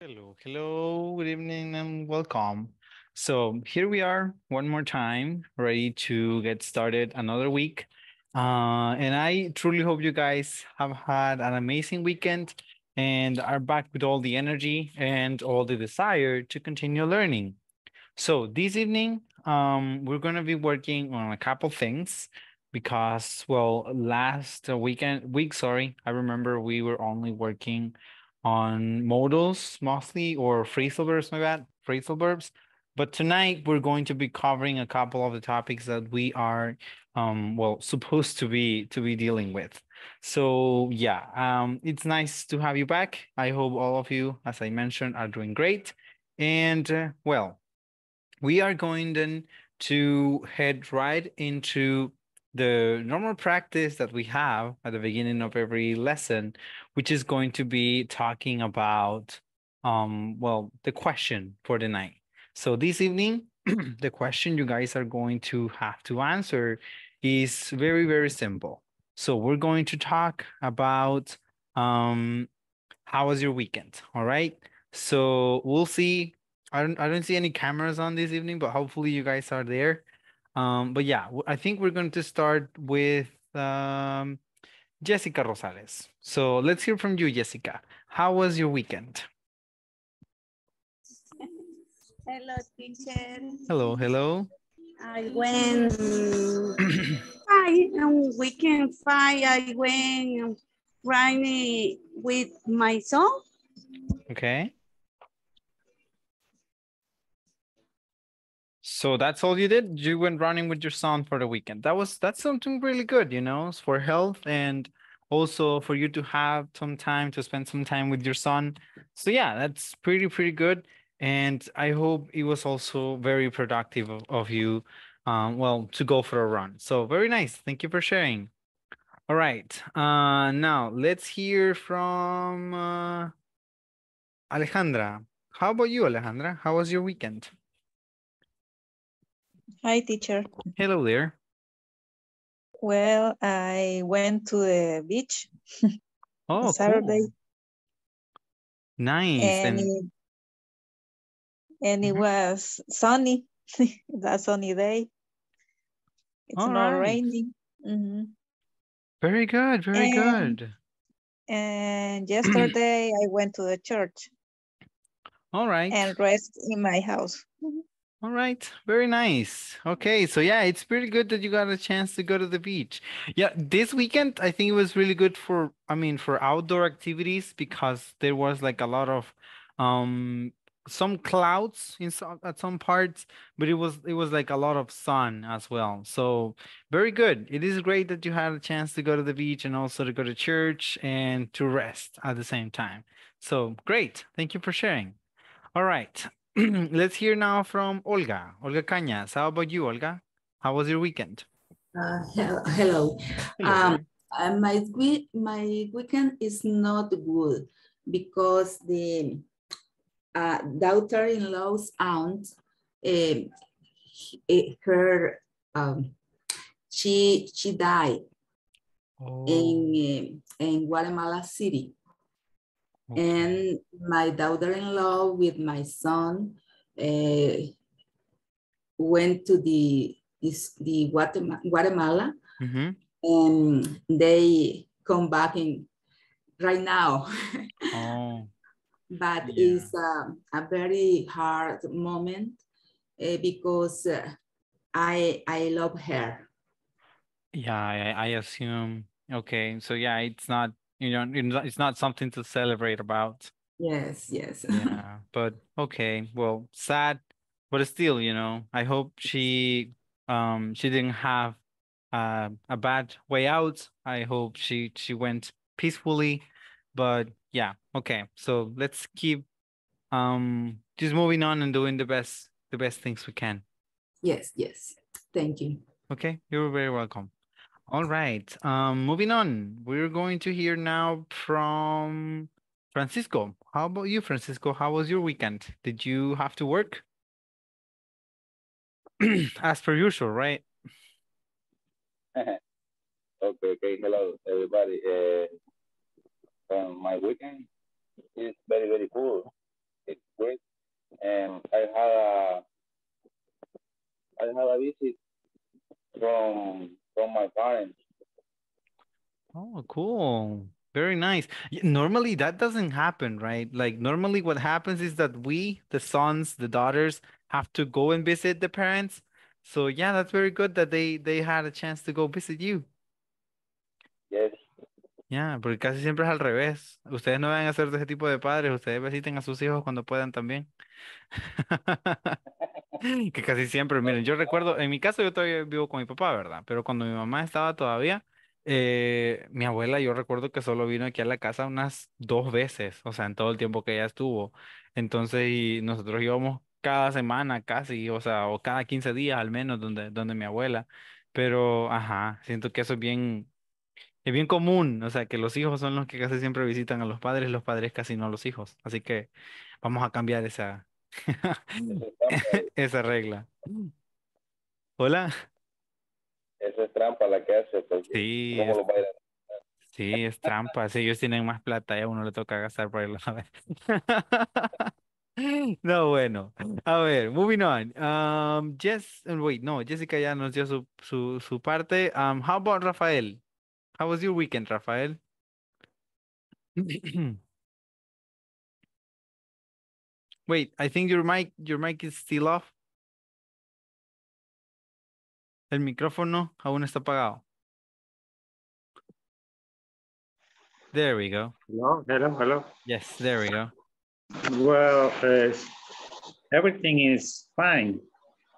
Hello, hello, good evening and welcome. So here we are one more time, ready to get started another week. Uh, and I truly hope you guys have had an amazing weekend and are back with all the energy and all the desire to continue learning. So this evening, um, we're going to be working on a couple things because, well, last weekend, week, sorry, I remember we were only working on modals mostly or phrasal verbs, my bad, phrasal verbs. But tonight we're going to be covering a couple of the topics that we are, um, well, supposed to be to be dealing with. So yeah, um, it's nice to have you back. I hope all of you, as I mentioned, are doing great. And uh, well, we are going then to head right into the normal practice that we have at the beginning of every lesson, which is going to be talking about, um, well, the question for the night. So this evening, the question you guys are going to have to answer is very, very simple. So we're going to talk about um, how was your weekend, all right? So we'll see. I don't, I don't see any cameras on this evening, but hopefully you guys are there. Um, but yeah, I think we're going to start with um, Jessica Rosales. So let's hear from you, Jessica. How was your weekend? Hello, teacher. Hello, hello. I went fine on weekend five. I went running with my son. Okay. So that's all you did? You went running with your son for the weekend. That was that's something really good, you know, for health and also for you to have some time to spend some time with your son. So yeah, that's pretty pretty good. And I hope it was also very productive of, of you, um, well, to go for a run. So very nice. Thank you for sharing. All right. Uh, now let's hear from uh, Alejandra. How about you, Alejandra? How was your weekend? Hi, teacher. Hello there. Well, I went to the beach Oh, Saturday cool. Nice. and And it, and it Mhm. was sunny. That sunny day. It's all not right. raining. Mhm. Very good. Very And good. and yesterday I went to the church All right. and rest in my house. All right. Very nice. Okay. So yeah, it's pretty good that you got a chance to go to the beach. Yeah, this weekend I think it was really good for I mean for outdoor activities because there was like a lot of um some clouds in some at some parts, but it was it was like a lot of sun as well. So very good. It is great that you had a chance to go to the beach and also to go to church and to rest at the same time. So great. Thank you for sharing. All right. Let's hear now from Olga. Olga Cañas. How about you, Olga? How was your weekend? Uh, hel- hello. Hello Um, uh, my my weekend is not good because the uh, daughter-in-law's aunt, um, her um, she she died Oh, in uh, in Guatemala City, okay. and my daughter-in-law with my son uh, went to the is the Guatemala, Guatemala Mhm. and they come back in right now. Oh, but yeah. it's a, a very hard moment uh, because uh, I I love her. Yeah, I, I assume. Okay, so yeah, it's not, you know, it's not- something to celebrate about. Yes, yes. Yeah, but okay, well, sad, but still, you know, I hope she um she didn't have uh, a bad way out. I hope she she went peacefully, but yeah, okay. So let's keep um just moving on and doing the best the best things we can. yes, yes. Thank you. Okay, you're very welcome. All right. Um, moving on. We're going to hear now from Francisco. How about you, Francisco? How was your weekend? Did you have to work? As per usual, right? okay, okay. Hello, everybody. Uh, um, my weekend is very, very cool. it's great. And I had a I had a visit from from my parents. Oh, cool. Very nice. Normally that doesn't happen, right? Like normally what happens is that we, the sons, the daughters, have to go and visit the parents. So yeah, that's very good that they they had a chance to go visit you. Yes. Yeah, porque casi siempre es al revés. Ustedes no van a ser de ese tipo de padres, ustedes visiten a sus hijos cuando puedan también. Que casi siempre, miren, yo recuerdo, en mi caso yo todavía vivo con mi papá, ¿verdad? Pero cuando mi mamá estaba todavía, eh, mi abuela, yo recuerdo que solo vino aquí a la casa unas dos veces, o sea, en todo el tiempo que ella estuvo. Entonces, y nosotros íbamos cada semana casi, o sea, o cada 15 días al menos, donde, donde mi abuela. Pero, ajá, siento que eso es bien, es bien común, o sea, que los hijos son los que casi siempre visitan a los padres, los padres casi no a los hijos. Así que vamos a cambiar esa, esa regla. Hola. Esa es trampa la que hace, porque Sí, ¿cómo es, sí, es trampa. Si ellos tienen más plata, y a uno le toca gastar por irlo a ver. No, bueno. A ver, moving on. Um, Jess, wait, no, Jessica ya nos dio su, su, su parte. Um, how about Rafael? How was your weekend, Rafael? Wait, I think your mic, your mic is still off. El micrófono aún está apagado. There we go. Hello, hello, hello. Yes, there we go. Well, uh, everything is fine.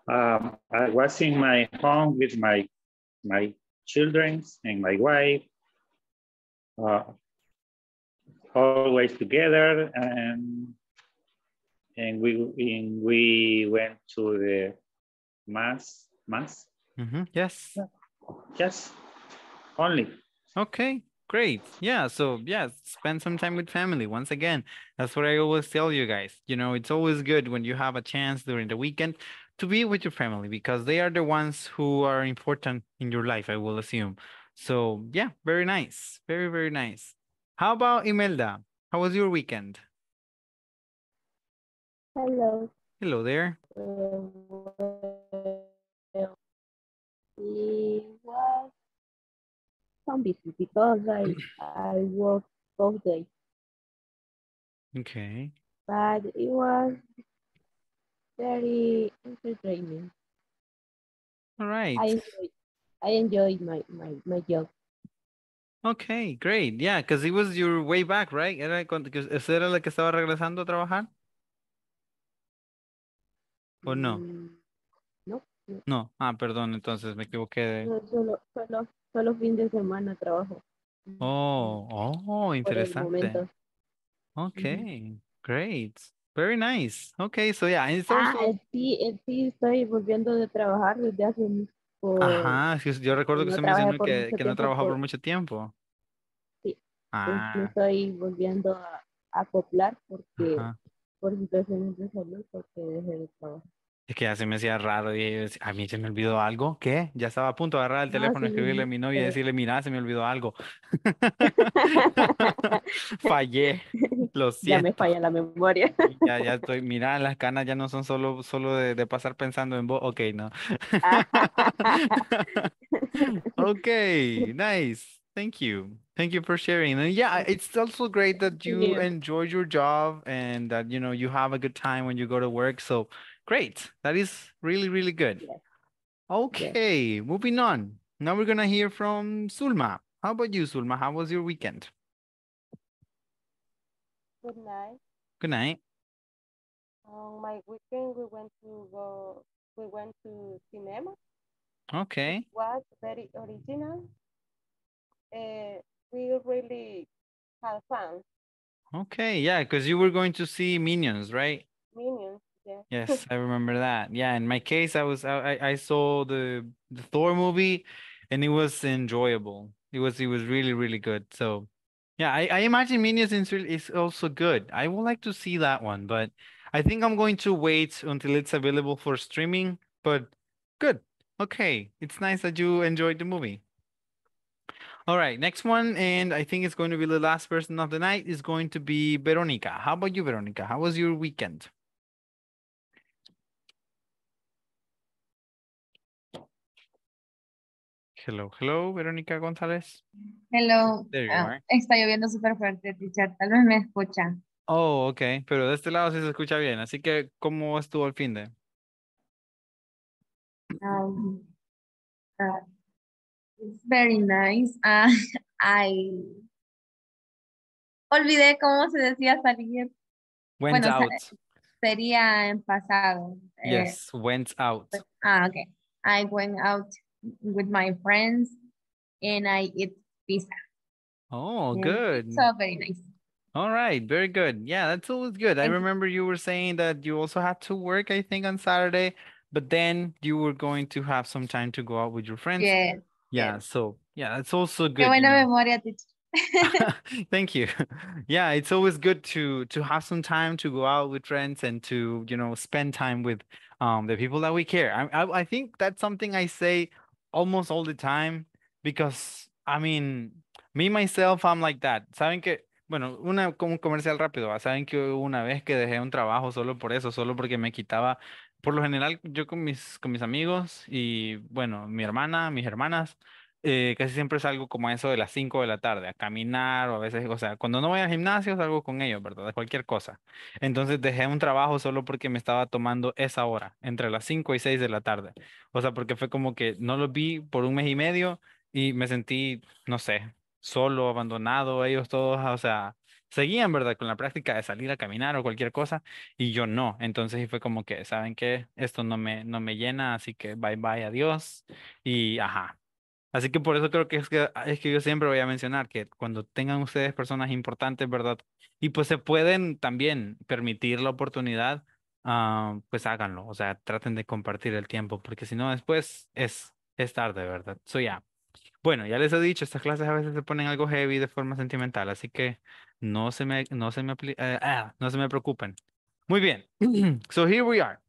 Um, I was in my home with my my children and my wife, uh, always together, and and we and we went to the mass mass. Mhm, Yes. Yes, only. Okay, great. Yeah, so yeah, spend some time with family. Once again, that's what I always tell you guys. You know, it's always good when you have a chance during the weekend to be with your family because they are the ones who are important in your life, I will assume. So yeah, very nice. Very, very nice. How about Imelda? How was your weekend? Hello. Hello there. Uh, it was some busy because I I worked both days, Okay. but it was very entertaining. All right. I enjoyed, I enjoyed my, my, my job. Okay, great. Yeah, because it was your way back, right? Era cuando, que ¿esa era la que estaba regresando a trabajar? ¿O no? Mm, No, no, No. Ah, perdón, entonces me equivoqué de... no, solo, solo, solo fin de semana trabajo. Oh, oh, interesante. Okay, great. Very nice. Okay, so yeah, Ah, also... sí, sí, estoy volviendo de trabajar desde hace un- por, Ajá, yo recuerdo que no usted mencionó que, que no trabajó por por- mucho tiempo. Sí, pues, me Ah, estoy volviendo a, a acoplar porque ajá. Por situaciones de salud porque dejé de trabajar. Es que ya se me hacía raro y a mí se me olvidó algo. ¿Qué? Ya estaba a punto de agarrar el No, teléfono, sí, escribirle a mi novia y decirle, mira, se me olvidó algo. Fallé, lo ya me siento. falla la memoria. Ya, ya estoy, mira, las canas ya no son solo, solo de, de pasar pensando en vos. Ok, no. Okay, nice. Thank you. Thank you for sharing. And yeah, it's also great that you you. enjoy your job and that, you know, you have a good time when you go to work. So great. That is really, really good. Yes. Okay, moving on. Now we're gonna hear from Sulma. How about you, Sulma? How was your weekend? Good night. Good night. On my weekend, we went to go. We went to cinema. Okay. Was very original. Uh, we really had fun. Okay. Yeah, because you were going to see Minions, right? Minions. Yeah. Yes, I remember that. Yeah, in my case, I was I I saw the the Thor movie, and it was enjoyable. It was it was really really good. So, yeah, I I imagine Minions is is also good. I would like to see that one, but I think I'm going to wait until it's available for streaming. But good. Okay, it's nice that you enjoyed the movie. All right, next one, and I think it's going to be the last person of the night is going to be Veronica. How about you, Veronica? How was your weekend? Hello, hello, Veronica González. Hello. There you Ah, are. está lloviendo súper fuerte, teacher. Tal vez me escucha. Oh, ok, pero de este lado sí se escucha bien, así que ¿cómo estuvo el fin de? Um, uh, it's very nice. Ah, I olvidé cómo se decía salir. Went Bueno, out. Sería en pasado. Eh, Yes, went out. ah, okay. I went out with my friends and I eat pizza. Oh, and good. So very nice. All right, very good. Yeah, that's always good. I Thank you. remember you were saying that you also had to work, I think, on Saturday, but then you were going to have some time to go out with your friends. Yeah. Yeah, so yeah, it's also good. You know. Thank you. Yeah, it's always good to to have some time to go out with friends and to, you know, spend time with um the people that we care. I I, I think that's something I say almost all the time because I mean, me myself I'm like that. Saben que bueno, una como un comercial rápido, saben que una vez que dejé un trabajo solo por eso, solo porque me quitaba por lo general yo con mis con mis amigos y bueno, mi hermana, mis hermanas eh, casi siempre salgo como a eso de las 5 de la tarde, a caminar o a veces, o sea, cuando no voy al gimnasio salgo con ellos, ¿verdad? De cualquier cosa. Entonces dejé un trabajo solo porque me estaba tomando esa hora, entre las 5 y 6 de la tarde. O sea, porque fue como que no los vi por un mes y medio y me sentí, no sé, solo, abandonado, ellos todos, o sea, seguían, ¿verdad? Con la práctica de salir a caminar o cualquier cosa y yo no. Entonces fue como que, ¿saben qué? Esto no me, no me llena, así que bye bye, adiós. Y ajá. Así que por eso creo que es que es que yo siempre voy a mencionar que cuando tengan ustedes personas importantes, ¿verdad? Y pues se pueden también permitir la oportunidad, ah, pues háganlo. O sea, traten de compartir el tiempo, porque si no después es, es tarde, ¿verdad? So ya. Bueno, ya les he dicho, estas clases a veces se ponen algo heavy de forma sentimental, así que no se me, no se me, ah, no se me preocupen. Muy bien. So here we are.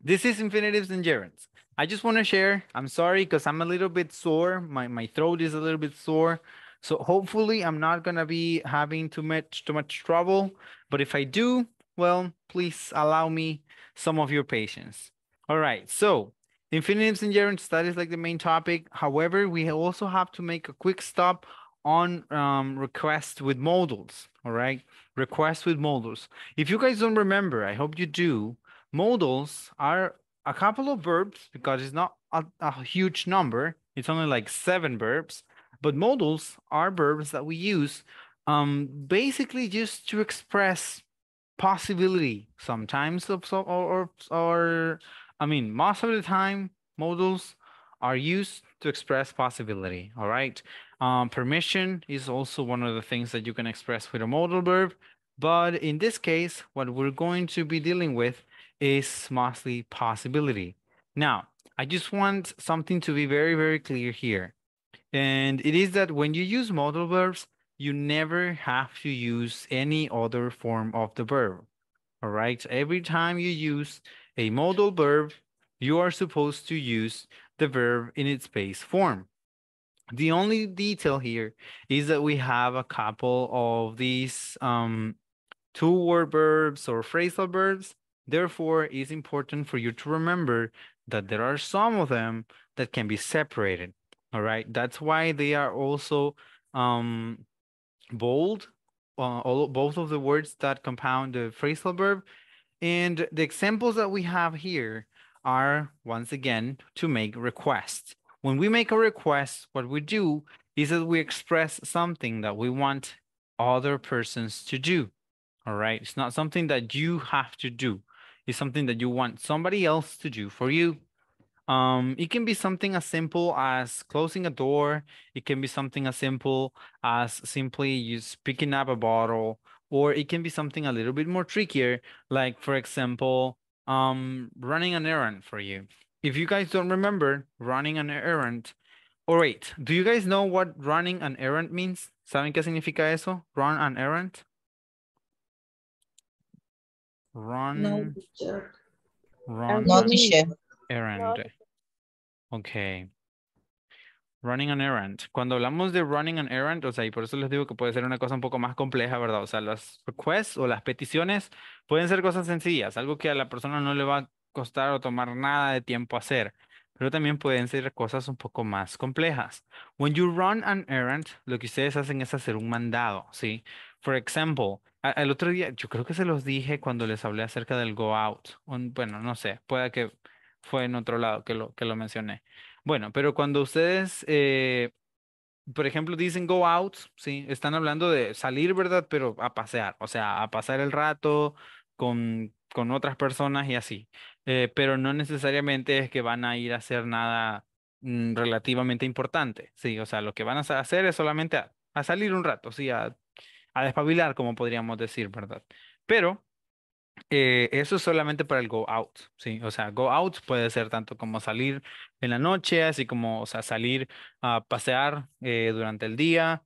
This is infinitives and gerunds. I just want to share. I'm sorry because I'm a little bit sore. My my throat is a little bit sore. So hopefully I'm not gonna be having too much too much trouble. But if I do, well, please allow me some of your patience. All right. So infinitives and gerunds, that is like the main topic. However, we also have to make a quick stop on um, request with modals. All right. Request with modals. If you guys don't remember, I hope you do. Modals are a couple of verbs because it's not a, a huge number. It's only like seven verbs, but modals are verbs that we use um, basically just to express possibility sometimes of or, or or I mean most of the time modals are used to express possibility all right um, permission is also one of the things that you can express with a modal verb but in this case what we're going to be dealing with is mostly possibility now I just want something to be very very clear here and it is that when you use modal verbs you never have to use any other form of the verb. All right. Every time you use a modal verb, you are supposed to use the verb in its base form. The only detail here is that we have a couple of these um, two word verbs or phrasal verbs. Therefore, it's important for you to remember that there are some of them that can be separated. All right. That's why they are also um, bold, uh, all, both of the words that compound the phrasal verb. And the examples that we have here are, once again, to make requests. When we make a request, what we do is that we express something that we want other persons to do. All right. It's not something that you have to do. It's something that you want somebody else to do for you. Um, it can be something as simple as closing a door. It can be something as simple as simply just picking up a bottle, or it can be something a little bit more trickier, like for example, um, running an errand for you. If you guys don't remember running an errand, or wait, do you guys know what running an errand means? ¿Saben qué significa eso? Run an errand? Run, No, run. No, Actually, teacher. Errand. Okay. Running an errand. Cuando hablamos de running an errand, o sea, y por eso les digo que puede ser una cosa un poco más compleja, ¿verdad? O sea, las requests o las peticiones pueden ser cosas sencillas, algo que a la persona no le va a costar o tomar nada de tiempo hacer, pero también pueden ser cosas un poco más complejas. When you run an errand, lo que ustedes hacen es hacer un mandado, ¿sí? For example, el otro día, yo creo que se los dije cuando les hablé acerca del go out. Bueno, no sé, puede que fue en otro lado que lo, que lo mencioné. Bueno, pero cuando ustedes, eh, por ejemplo, dicen go out, sí, están hablando de salir, ¿verdad? Pero a pasear, o sea, a pasar el rato con, con otras personas y así. Eh, pero no necesariamente es que van a ir a hacer nada mm, relativamente importante, sí, o sea, lo que van a hacer es solamente a, a salir un rato, sí, a, a despabilar, como podríamos decir, ¿verdad? Pero eh, eso es solamente para el go out, ¿sí? O sea, go out puede ser tanto como salir en la noche, así como, o sea, salir a pasear eh, durante el día.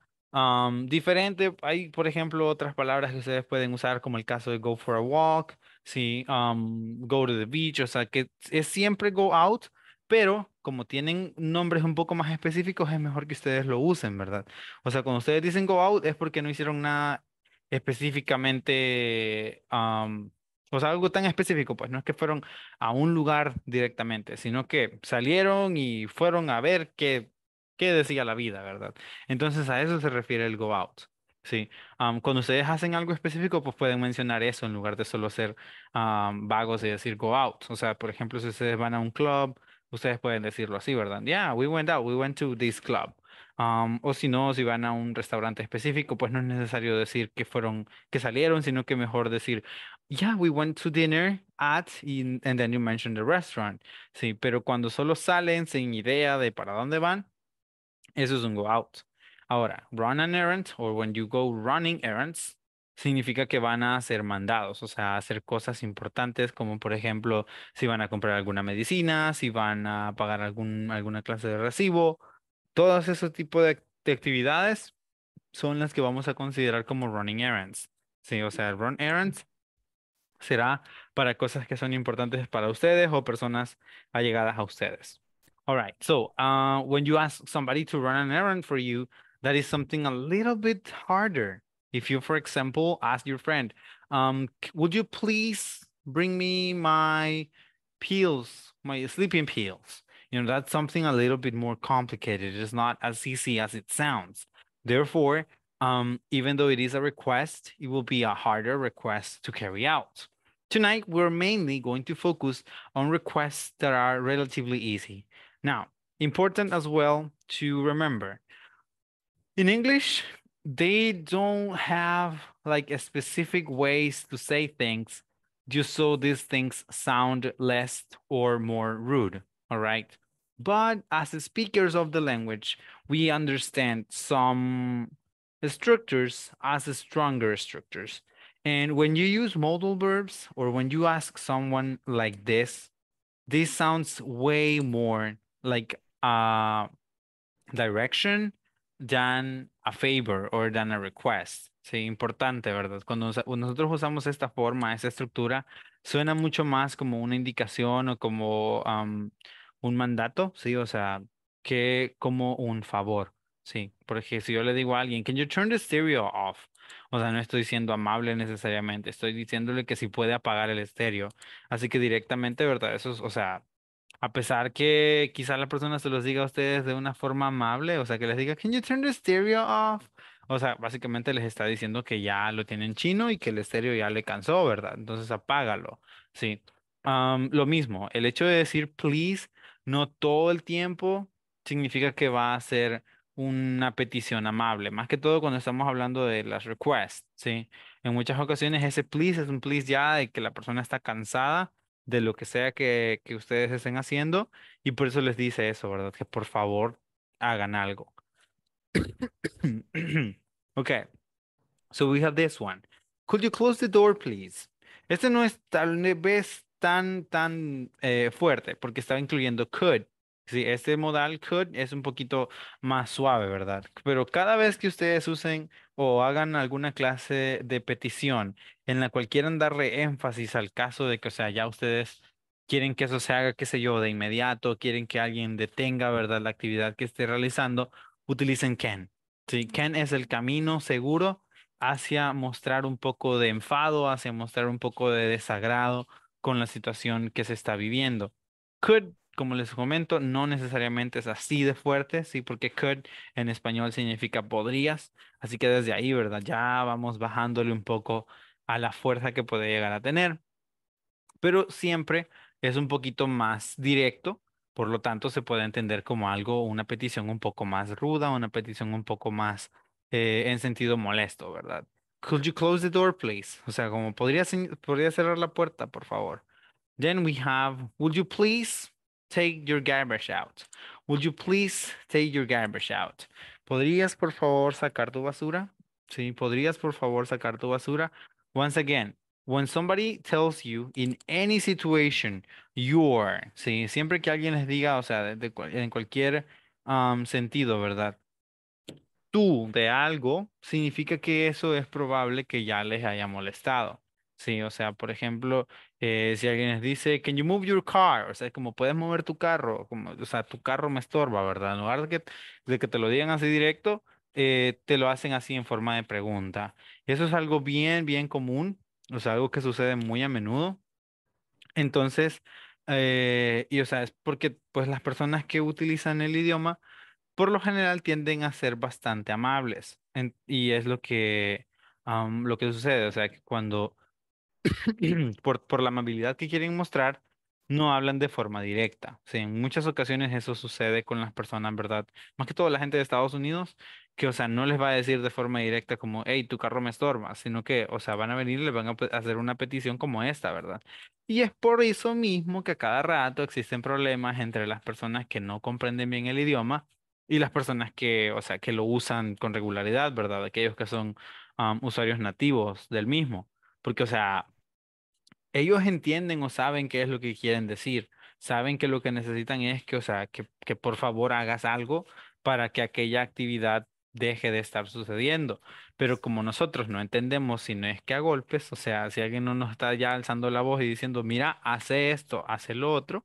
Diferente, hay, por ejemplo, otras palabras que ustedes pueden usar, como el caso de go for a walk, ¿sí? Go to the beach, o sea, que es siempre go out, pero como tienen nombres un poco más específicos, es mejor que ustedes lo usen, ¿verdad? O sea, cuando ustedes dicen go out es porque no hicieron nada específicamente, am, o sea, algo tan específico, pues no es que fueron a un lugar directamente, sino que salieron y fueron a ver qué, qué decía la vida, ¿verdad? Entonces a eso se refiere el go out. Sí, Am, cuando ustedes hacen algo específico, pues pueden mencionar eso en lugar de solo ser am, vagos y decir go out. O sea, por ejemplo, si ustedes van a un club, ustedes pueden decirlo así, ¿verdad? Yeah, we went out, we went to this club. Am, o si no, si van a un restaurante específico, pues no es necesario decir que fueron, que salieron, sino que mejor decir, yeah, we went to dinner at, and then you mention the restaurant. Sí, pero cuando solo salen sin idea de para dónde van, eso es un go out. Ahora, run an errand, o when you go running errands, significa que van a ser mandados, o sea, hacer cosas importantes, como por ejemplo, si van a comprar alguna medicina, si van a pagar algún, alguna clase de recibo, todos esos tipos de, de actividades son las que vamos a considerar como running errands. Sí, o sea, run errands será para cosas que son importantes para ustedes o personas allegadas a ustedes. All right, so uh, when you ask somebody to run an errand for you, that is something a little bit harder. If you, for example, ask your friend, um, would you please bring me my pills, my sleeping pills? You know, that's something a little bit more complicated. It's not as easy as it sounds. Therefore, um, even though it is a request, it will be a harder request to carry out. Tonight, we're mainly going to focus on requests that are relatively easy. Now, important as well to remember, in English, they don't have like specific ways to say things just so these things sound less or more rude, all right? But as speakers of the language, we understand some structures as stronger structures. And when you use modal verbs or when you ask someone like this, this sounds way more like a direction than a favor or than a request. Sí, importante, ¿verdad? Cuando nosotros usamos esta forma, esta estructura, suena mucho más como una indicación o como am, un mandato, ¿sí? O sea, que como un favor, ¿sí? Porque si yo le digo a alguien, can you turn the stereo off? O sea, no estoy siendo amable necesariamente, estoy diciéndole que si puede apagar el estéreo. Así que directamente, ¿verdad? Eso es, o sea, a pesar que quizá la persona se los diga a ustedes de una forma amable, o sea, que les diga, can you turn the stereo off? O sea, básicamente les está diciendo que ya lo tienen chino y que el estéreo ya le cansó, ¿verdad? Entonces apágalo, sí. Am, lo mismo, el hecho de decir please no todo el tiempo significa que va a ser una petición amable, más que todo cuando estamos hablando de las requests, ¿sí? En muchas ocasiones ese please es un please ya de que la persona está cansada de lo que sea que, que ustedes estén haciendo y por eso les dice eso, ¿verdad? Que por favor hagan algo. Okay, so we have this one. Could you close the door, please? Este no es tal vez tan, tan eh, fuerte porque estaba incluyendo could. Sí, este modal could es un poquito más suave, ¿verdad? Pero cada vez que ustedes usen o hagan alguna clase de petición en la cual quieran darle énfasis al caso de que, o sea, ya ustedes quieren que eso se haga, qué sé yo, de inmediato, quieren que alguien detenga, ¿verdad? La actividad que esté realizando, utilicen can. Sí, can es el camino seguro hacia mostrar un poco de enfado, hacia mostrar un poco de desagrado con la situación que se está viviendo. Could, como les comento, no necesariamente es así de fuerte, sí, porque could en español significa podrías, así que desde ahí, ¿verdad? Ya vamos bajándole un poco a la fuerza que puede llegar a tener. Pero siempre es un poquito más directo, por lo tanto se puede entender como algo, una petición un poco más ruda, una petición un poco más eh, en sentido molesto, ¿verdad? Could you close the door, please? O sea, como podría, podría cerrar la puerta, por favor. Then we have, would you please take your garbage out? Would you please take your garbage out? ¿Podrías, por favor, sacar tu basura? Sí, ¿podrías, por favor, sacar tu basura? Once again, when somebody tells you in any situation, you're, sí, siempre que alguien les diga, o sea, de, en cualquier sentido, ¿verdad? Tú de algo, significa que eso es probable que ya les haya molestado. Sí, o sea, por ejemplo, eh, si alguien les dice, can you move your car? O sea, como puedes mover tu carro, como, o sea, tu carro me estorba, ¿verdad? En lugar de que, de que te lo digan así directo, eh, te lo hacen así en forma de pregunta. Eso es algo bien, bien común o sea, algo que sucede muy a menudo. Entonces, eh, y o sea, es porque pues las personas que utilizan el idioma, por lo general tienden a ser bastante amables. y es lo que, lo que sucede, o sea, que cuando, por, por la amabilidad que quieren mostrar, no hablan de forma directa. Sí, en muchas ocasiones eso sucede con las personas, ¿verdad? Más que todo la gente de Estados Unidos, que, o sea, no les va a decir de forma directa como, hey, tu carro me estorba, sino que, o sea, van a venir y les van a hacer una petición como esta, ¿verdad? Y es por eso mismo que a cada rato existen problemas entre las personas que no comprenden bien el idioma y las personas que, o sea, que lo usan con regularidad, ¿verdad? Aquellos que son usuarios nativos del mismo. Porque, o sea, ellos entienden o saben qué es lo que quieren decir. Saben que lo que necesitan es que, o sea, que, que por favor hagas algo para que aquella actividad deje de estar sucediendo. Pero como nosotros no entendemos si no es que a golpes, o sea, si alguien no nos está ya alzando la voz y diciendo, mira, hace esto, hace lo otro,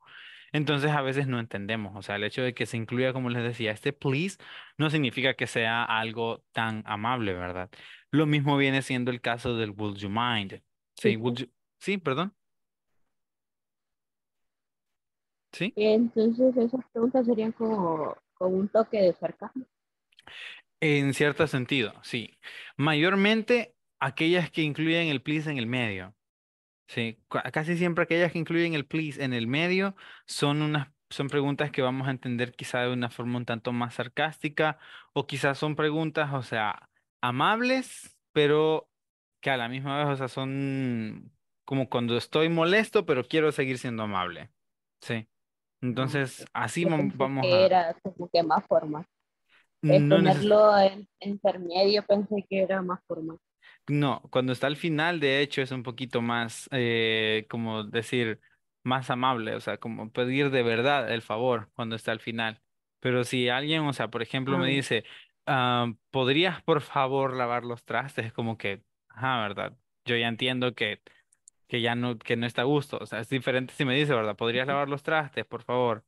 entonces a veces no entendemos. O sea, el hecho de que se incluya, como les decía, este please, no significa que sea algo tan amable, ¿verdad? Lo mismo viene siendo el caso del would you mind. Sí, would you, Sí, perdón. ¿Sí? Entonces esas preguntas serían como con un toque de sarcasmo. En cierto sentido, sí. Mayormente aquellas que incluyen el please en el medio. Sí, casi siempre aquellas que incluyen el please en el medio son unas son preguntas que vamos a entender quizá de una forma un tanto más sarcástica o quizás son preguntas, o sea, amables, pero que a la misma vez, o sea, son como cuando estoy molesto, pero quiero seguir siendo amable. Sí. Entonces, así vamos a... Era como que más formal. No ponerlo en, intermedio pensé que era más formal. No, cuando está al final, de hecho, es un poquito más, eh, como decir, más amable, o sea, como pedir de verdad el favor cuando está al final. Pero si alguien, o sea, por ejemplo, me ah. dice, ah, ¿podrías por favor lavar los trastes? Es como que, ajá, ¿verdad? Yo ya entiendo que que ya no, que no está a gusto. O sea, es diferente si me dice, ¿verdad? ¿Podrías lavar los trastes, por favor?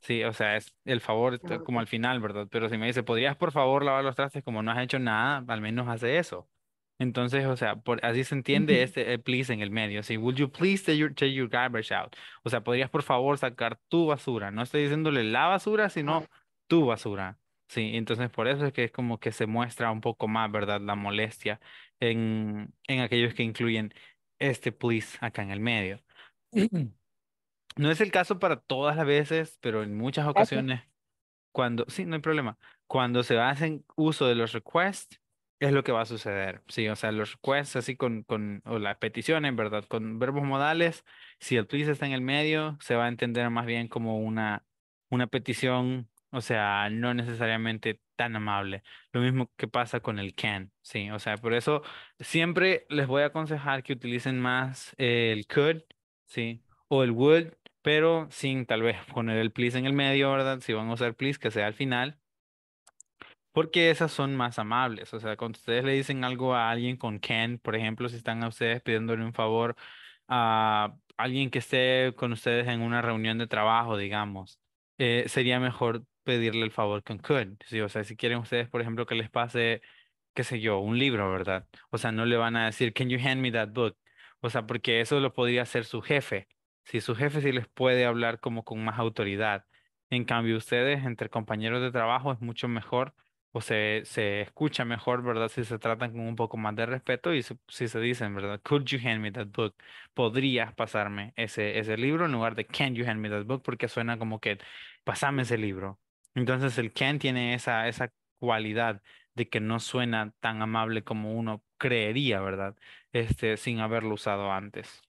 Sí, o sea, es el favor como al final, ¿verdad? Pero si me dice, ¿podrías por favor lavar los trastes como no has hecho nada? Al menos hace eso. Entonces, o sea, por, así se entiende este please en el medio. Sí, would you please take your, take your garbage out? O sea, ¿podrías por favor sacar tu basura? No estoy diciéndole la basura, sino tu basura. Sí, entonces por eso es que es como que se muestra un poco más, ¿verdad? La molestia en, en aquellos que incluyen este please acá en el medio. No es el caso para todas las veces, pero en muchas ocasiones, cuando, sí, no hay problema, cuando se hacen uso de los requests, es lo que va a suceder. Sí, o sea, los requests así con, con, o las peticiones, ¿verdad? Con verbos modales, si el please está en el medio, se va a entender más bien como una, una petición o sea, no necesariamente tan amable. Lo mismo que pasa con el can, sí. O sea, por eso siempre les voy a aconsejar que utilicen más el could, sí, o el would, pero sin tal vez poner el please en el medio, ¿verdad? Si van a usar please, que sea al final. Porque esas son más amables. O sea, cuando ustedes le dicen algo a alguien con can, por ejemplo, si están a ustedes pidiéndole un favor a alguien que esté con ustedes en una reunión de trabajo, digamos, eh, sería mejor pedirle el favor con could. Sí, o sea, si quieren ustedes, por ejemplo, que les pase, qué sé yo, un libro, ¿verdad? O sea, no le van a decir, can you hand me that book? O sea, porque eso lo podría hacer su jefe. Si su jefe sí les puede hablar como con más autoridad. En cambio, ustedes entre compañeros de trabajo es mucho mejor o se, se escucha mejor, ¿verdad? Si se tratan con un poco más de respeto y se- si se dicen, ¿verdad? Could you hand me that book? ¿Podrías pasarme ese, ese libro en lugar de can you hand me that book? Porque suena como que pasame ese libro. Entonces el can tiene esa, esa cualidad de que no suena tan amable como uno creería, ¿verdad? Este, sin haberlo usado antes.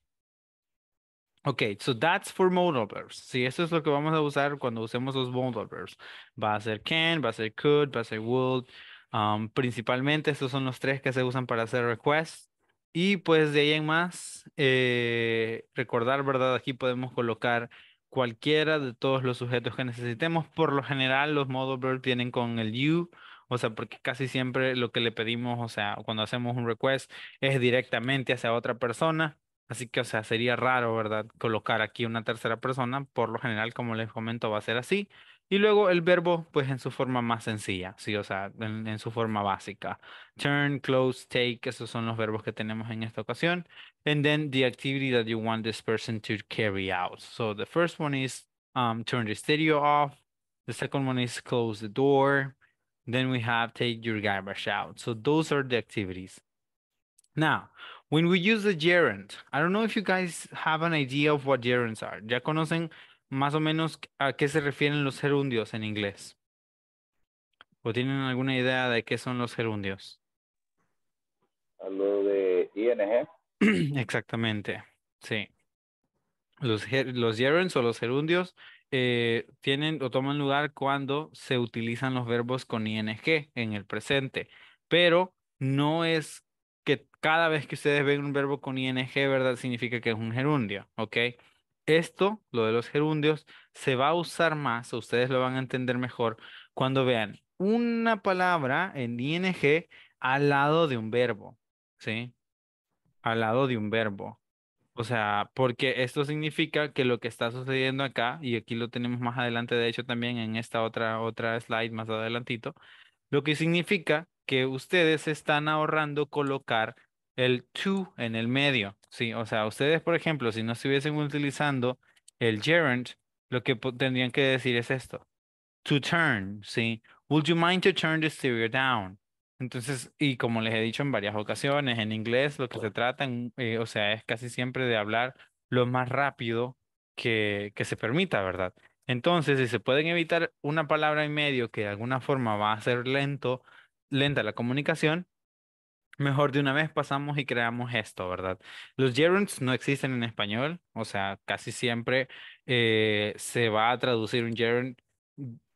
Ok, so that's for modal verbs. Sí, eso es lo que vamos a usar cuando usemos los modal verbs. Va a ser can, va a ser could, va a ser would. Um, principalmente estos son los tres que se usan para hacer requests. Y pues de ahí en más, eh, recordar, ¿verdad? Aquí podemos colocar cualquiera de todos los sujetos que necesitemos. Por lo general, los modal verbs vienen con el you, o sea, porque casi siempre lo que le pedimos, o sea, cuando hacemos un request es directamente hacia otra persona. Así que, o sea, sería raro, ¿verdad? Colocar aquí una tercera persona. Por lo general, como les comento, va a ser así. Y luego el verbo, pues en su forma más sencilla, sí, o sea, en, su forma básica. Turn, close, take, esos son los verbos que tenemos en esta ocasión. And then the activity that you want this person to carry out. So the first one is um, turn the stereo off. The second one is close the door. Then we have take your garbage out. So those are the activities. Now, when we use the gerund, I don't know if you guys have an idea of what gerunds are. ¿Ya conocen más o menos a qué se refieren los gerundios en inglés? ¿O tienen alguna idea de qué son los gerundios? A lo de ING. Exactamente, sí. Los, los gerunds o los gerundios eh, tienen o toman lugar cuando se utilizan los verbos con ing en el presente, pero no es cada vez que ustedes ven un verbo con ing, ¿verdad? Significa que es un gerundio, ¿ok? Esto, lo de los gerundios, se va a usar más, o ustedes lo van a entender mejor, cuando vean una palabra en ing al lado de un verbo, ¿sí? Al lado de un verbo. O sea, porque esto significa que lo que está sucediendo acá, y aquí lo tenemos más adelante, de hecho también en esta otra, otra slide más adelantito, lo que significa que ustedes están ahorrando colocar el to en el medio, ¿sí? O sea, ustedes, por ejemplo, si no estuviesen utilizando el gerund, lo que tendrían que decir es esto, to turn, ¿sí? Would you mind to turn the stereo down? Entonces, y como les he dicho en varias ocasiones, en inglés lo que se trata, en, eh, o sea, es casi siempre de hablar lo más rápido que, que se permita, ¿verdad? Entonces, si se pueden evitar una palabra en medio que de alguna forma va a ser lento, lenta la comunicación, mejor de una vez pasamos y creamos esto, ¿verdad? Los gerunds no existen en español, o sea, casi siempre eh, se va a traducir un gerund,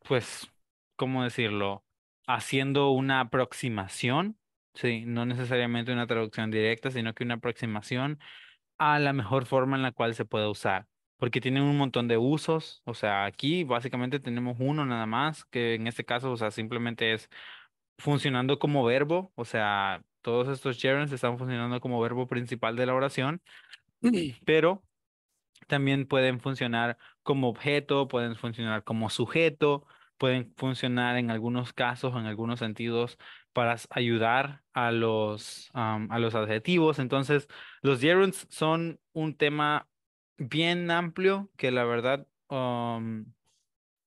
pues, ¿cómo decirlo? Haciendo una aproximación, sí, no necesariamente una traducción directa, sino que una aproximación a la mejor forma en la cual se puede usar, porque tienen un montón de usos, o sea, aquí básicamente tenemos uno nada más, que en este caso, o sea, simplemente es funcionando como verbo, o sea, todos estos gerunds están funcionando como verbo principal de la oración, pero también pueden funcionar como objeto, pueden funcionar como sujeto, pueden funcionar en algunos casos, en algunos sentidos, para ayudar a los, a los adjetivos. Entonces, los gerunds son un tema bien amplio que la verdad,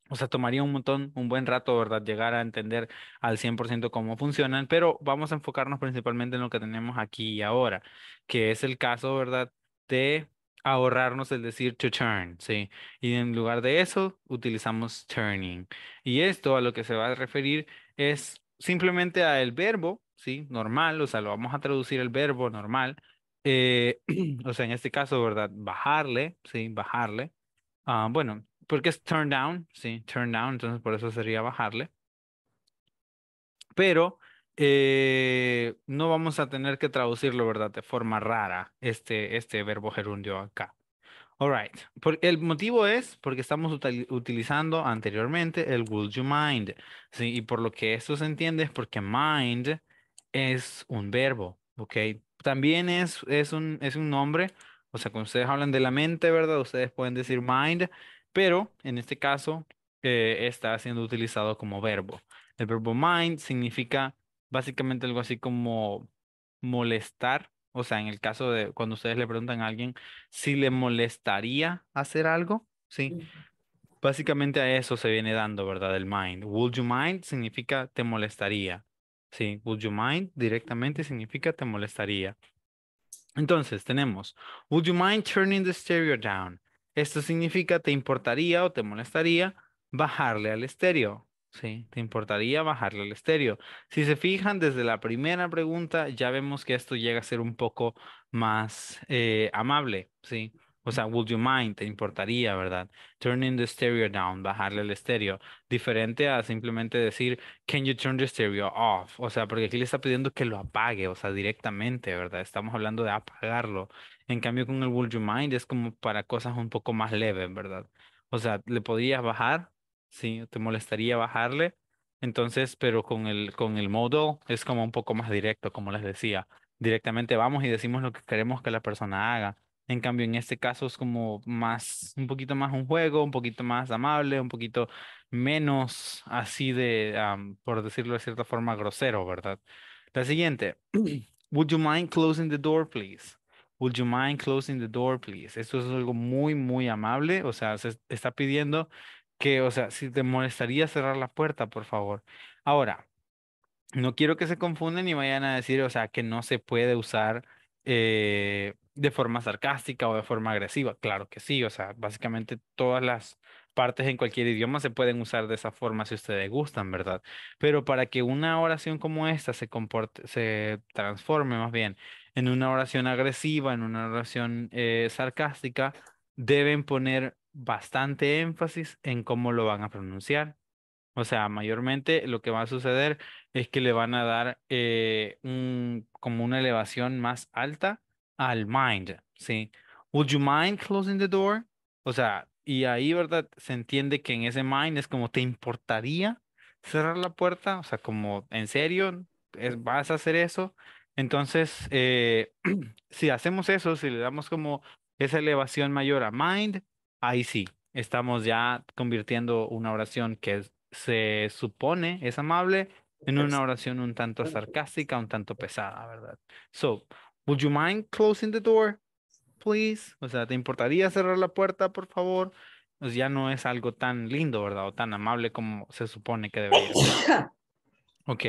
o sea, tomaría un montón, un buen rato, ¿verdad? Llegar a entender al 100% cómo funcionan, pero vamos a enfocarnos principalmente en lo que tenemos aquí y ahora, que es el caso, ¿verdad? De ahorrarnos el decir to turn, ¿sí? Y en lugar de eso, utilizamos turning. Y esto a lo que se va a referir es simplemente a el verbo, ¿sí? Normal, o sea, lo vamos a traducir el verbo normal. eh, o sea, en este caso, ¿verdad? Bajarle, ¿sí? Bajarle. Ah, bueno, porque es turn down, sí, turn down, entonces por eso sería bajarle. Pero eh, no vamos a tener que traducirlo, ¿verdad? De forma rara, este, este verbo gerundio acá. All right. Por- el motivo es porque estamos utili- utilizando anteriormente el would you mind, ¿sí? Y por lo que esto se entiende es porque mind es un verbo, ¿ok? También es, es un, es un nombre O sea, cuando ustedes hablan de la mente, ¿verdad? Ustedes pueden decir mind, pero en este caso eh, está siendo utilizado como verbo. El verbo mind significa básicamente algo así como molestar. O sea, en el caso de cuando ustedes le preguntan a alguien si le molestaría hacer algo, ¿sí? Básicamente a eso se viene dando, ¿verdad? El mind. Would you mind significa te molestaría. Sí, would you mind directamente significa te molestaría. Entonces tenemos, would you mind turning the stereo down? Esto significa te importaría o te molestaría bajarle al estéreo. Sí, te importaría bajarle al estéreo. Si se fijan desde la primera pregunta, ya vemos que esto llega a ser un poco más eh, amable, ¿sí? O sea, would you mind, te importaría, ¿verdad? Turning the stereo down, bajarle el estéreo. Diferente a simplemente decir, can you turn the stereo off? O sea, porque aquí le está pidiendo que lo apague, o sea, directamente, ¿verdad? Estamos hablando de apagarlo. En cambio, con el would you mind es como para cosas un poco más leves, ¿verdad? O sea, le podrías bajar, sí, te molestaría bajarle. Entonces, pero con el, con el modal es como un poco más directo, como les decía. Directamente vamos y decimos lo que queremos que la persona haga. En cambio, en este caso es como más, un poquito más un juego, un poquito más amable, un poquito menos así de, am, por decirlo de cierta forma, grosero, ¿verdad? La siguiente. Would you mind closing the door, please? Would you mind closing the door, please? Esto es algo muy, muy amable. O sea, se está pidiendo que, o sea, si te molestaría cerrar la puerta, por favor. Ahora, no quiero que se confunden y vayan a decir, o sea, que no se puede usar eh, de forma sarcástica o de forma agresiva. Claro que sí, o sea, básicamente todas las partes en cualquier idioma se pueden usar de esa forma si ustedes gustan, ¿verdad? Pero para que una oración como esta se comporte, se transforme más bien en una oración agresiva, en una oración eh, sarcástica, deben poner bastante énfasis en cómo lo van a pronunciar. O sea, mayormente lo que va a suceder es que le van a dar eh, como una elevación más alta al mind, ¿sí? Would you mind closing the door? O sea, y ahí, ¿verdad? Se entiende que en ese mind es como, ¿te importaría cerrar la puerta? O sea, como, ¿en serio? ¿Es- ¿Vas a hacer eso? Entonces, eh, si hacemos eso, si le damos como esa elevación mayor a mind, ahí sí, estamos ya convirtiendo una oración que se supone es amable en una oración un tanto sarcástica, un tanto pesada, ¿verdad? So, would you mind closing the door, please? O sea, ¿te importaría cerrar la puerta, por favor? Pues ya no es algo tan lindo, ¿verdad? O tan amable como se supone que debería ser. Ok.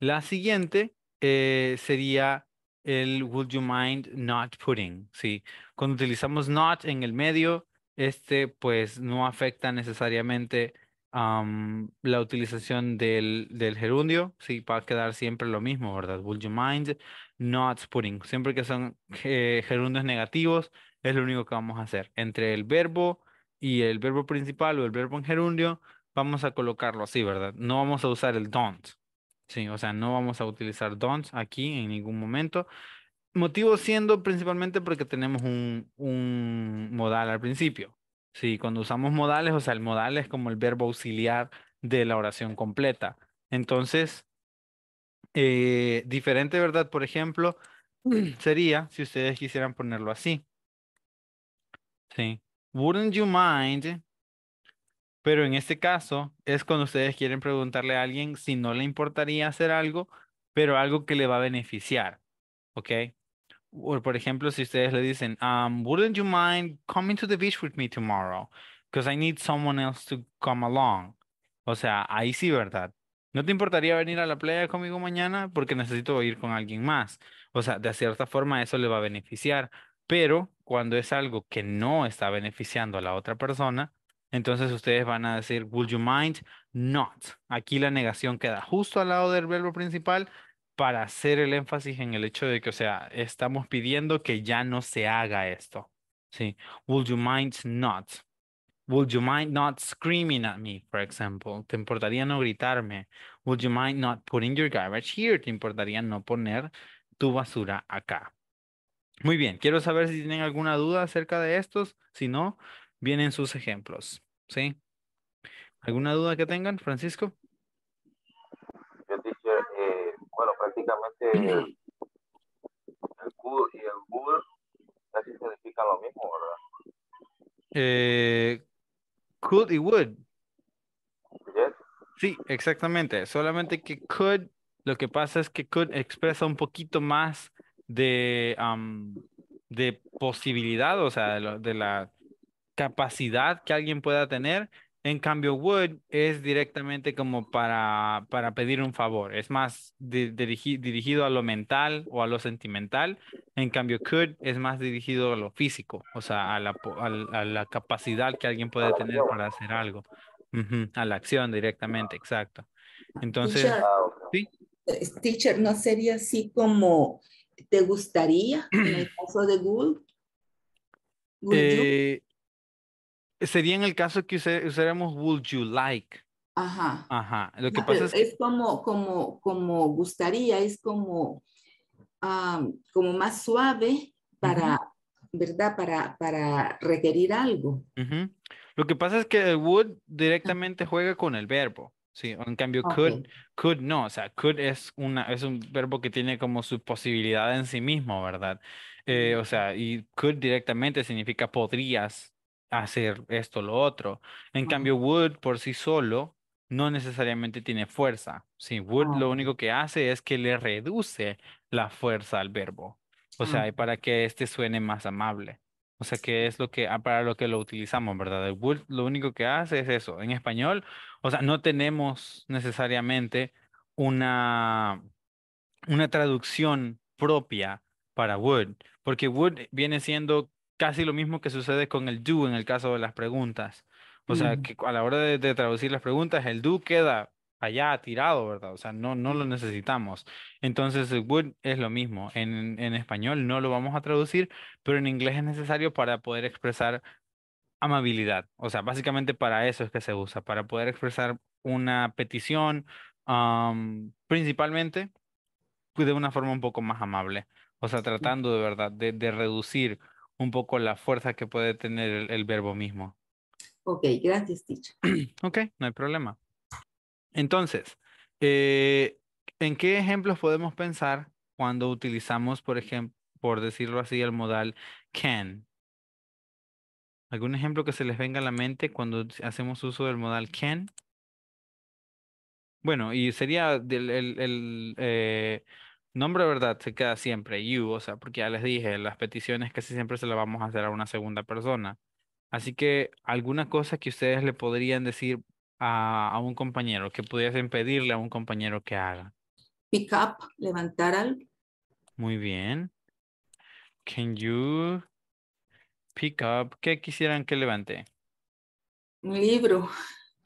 La siguiente eh, sería el would you mind not putting, ¿sí? Cuando utilizamos not en el medio, este pues no afecta necesariamente am, la utilización del, del gerundio, sí, va a quedar siempre lo mismo, ¿verdad? Would you mind not putting? Siempre que son gerundios negativos, es lo único que vamos a hacer. Entre el verbo y el verbo principal o el verbo en gerundio, vamos a colocarlo así, ¿verdad? No vamos a usar el don't. Sí, o sea, no vamos a utilizar don'ts aquí en ningún momento. Motivo siendo principalmente porque tenemos un, un modal al principio. Sí, cuando usamos modales, o sea, el modal es como el verbo auxiliar de la oración completa. Entonces, eh, diferente, ¿verdad? Por ejemplo, sería si ustedes quisieran ponerlo así. Sí. Wouldn't you mind? Pero en este caso es cuando ustedes quieren preguntarle a alguien si no le importaría hacer algo, pero algo que le va a beneficiar. ¿Ok? O por ejemplo, si ustedes le dicen, um, wouldn't you mind coming to the beach with me tomorrow? Because I need someone else to come along. O sea, ahí sí, ¿verdad? ¿No te importaría venir a la playa conmigo mañana? Porque necesito ir con alguien más. O sea, de cierta forma eso le va a beneficiar. Pero cuando es algo que no está beneficiando a la otra persona, entonces ustedes van a decir, would you mind not? Aquí la negación queda justo al lado del verbo principal para hacer el énfasis en el hecho de que, o sea, estamos pidiendo que ya no se haga esto. Sí. Would you mind not? Would you mind not screaming at me, for example? ¿Te importaría no gritarme? Would you mind not putting your garbage here? ¿Te importaría no poner tu basura acá? Muy bien, quiero saber si tienen alguna duda acerca de estos. Si no, vienen sus ejemplos. ¿Sí? ¿Alguna duda que tengan, Francisco? Yo teacher, eh, bueno, prácticamente el, el could y el would casi significan Eh, could y would. Yes. Sí, exactamente. Solamente que could, lo que pasa es que could expresa un poquito más de, am, de posibilidad, o sea, de, lo- de la capacidad que alguien pueda tener. En cambio, would es directamente como para, para pedir un favor. Es más di- dirigi- dirigido a lo mental o a lo sentimental. En cambio, could es más dirigido a lo físico, o sea, a la, a la capacidad que alguien puede tener para hacer algo. A la acción directamente, exacto. Entonces, Teacher, Ah, sí. eh, teacher, ¿no sería así como te gustaría en el caso de Would? Eh, sería en el caso que usáramos would you like. Ajá. Ajá. Lo que Ah, pasa es que es como, como, como gustaría, es como, ah, como más suave para, ¿verdad? Para, para requerir algo. Ujú. Lo que pasa es que el would directamente juega con el verbo. Sí, en cambio could, Ok. could no, o sea, could es una, es un verbo que tiene como su posibilidad en sí mismo, ¿verdad? Eh, o sea, y could directamente significa podrías hacer esto o lo otro. En cambio, would por sí solo no necesariamente tiene fuerza. Sí, would Ah, lo ok. único que hace es que le reduce la fuerza al verbo. O sea, Ah. y para que este suene más amable. O sea, que es lo que, ah, para lo que lo utilizamos, ¿verdad? El would lo único que hace es eso. En español, o sea, no tenemos necesariamente una, una traducción propia para would, porque would viene siendo casi lo mismo que sucede con el do en el caso de las preguntas. O sea, que a la hora de, de traducir las preguntas, el do queda allá tirado, ¿verdad? O sea, no, no lo necesitamos. Entonces, el would es lo mismo. En, en español no lo vamos a traducir, pero en inglés es necesario para poder expresar amabilidad. O sea, básicamente para eso es que se usa, para poder expresar una petición, am, principalmente pues, de una forma un poco más amable. O sea, tratando de verdad de, de reducir un poco la fuerza que puede tener el, el verbo mismo. Ok, gracias, teacher. Ok, no hay problema. Entonces, eh, ¿en qué ejemplos podemos pensar cuando utilizamos, por ejemplo, por decirlo así, el modal can? ¿Algún ejemplo que se les venga a la mente cuando hacemos uso del modal can? Bueno, y sería del, el, el, eh, nombre, ¿verdad? Se queda siempre you, o sea, porque ya les dije, las peticiones casi siempre se las vamos a hacer a una segunda persona. Así que alguna cosa que ustedes le podrían decir a, a un compañero, que pudiesen pedirle a un compañero que haga. Pick up, levantar algo. Muy bien. Can you pick up? ¿Qué quisieran que levante? Un libro.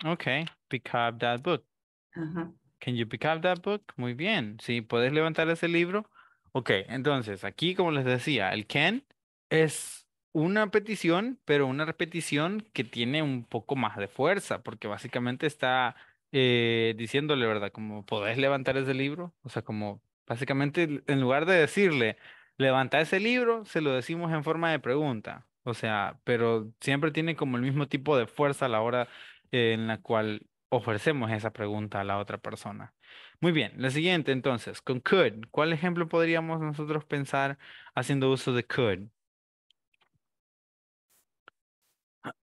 Okay, pick up that book. Ajá. Can you pick up that book? Muy bien. Sí, ¿puedes levantar ese libro? Ok, entonces aquí, como les decía, el can es una petición, pero una repetición que tiene un poco más de fuerza, porque básicamente está eh, diciéndole, ¿verdad? Como, ¿podés levantar ese libro? O sea, como, básicamente, en lugar de decirle, levanta ese libro, se lo decimos en forma de pregunta. O sea, pero siempre tiene como el mismo tipo de fuerza a la hora eh, en la cual ofrecemos esa pregunta a la otra persona. Muy bien, la siguiente entonces, con could. ¿Cuál ejemplo podríamos nosotros pensar haciendo uso de could?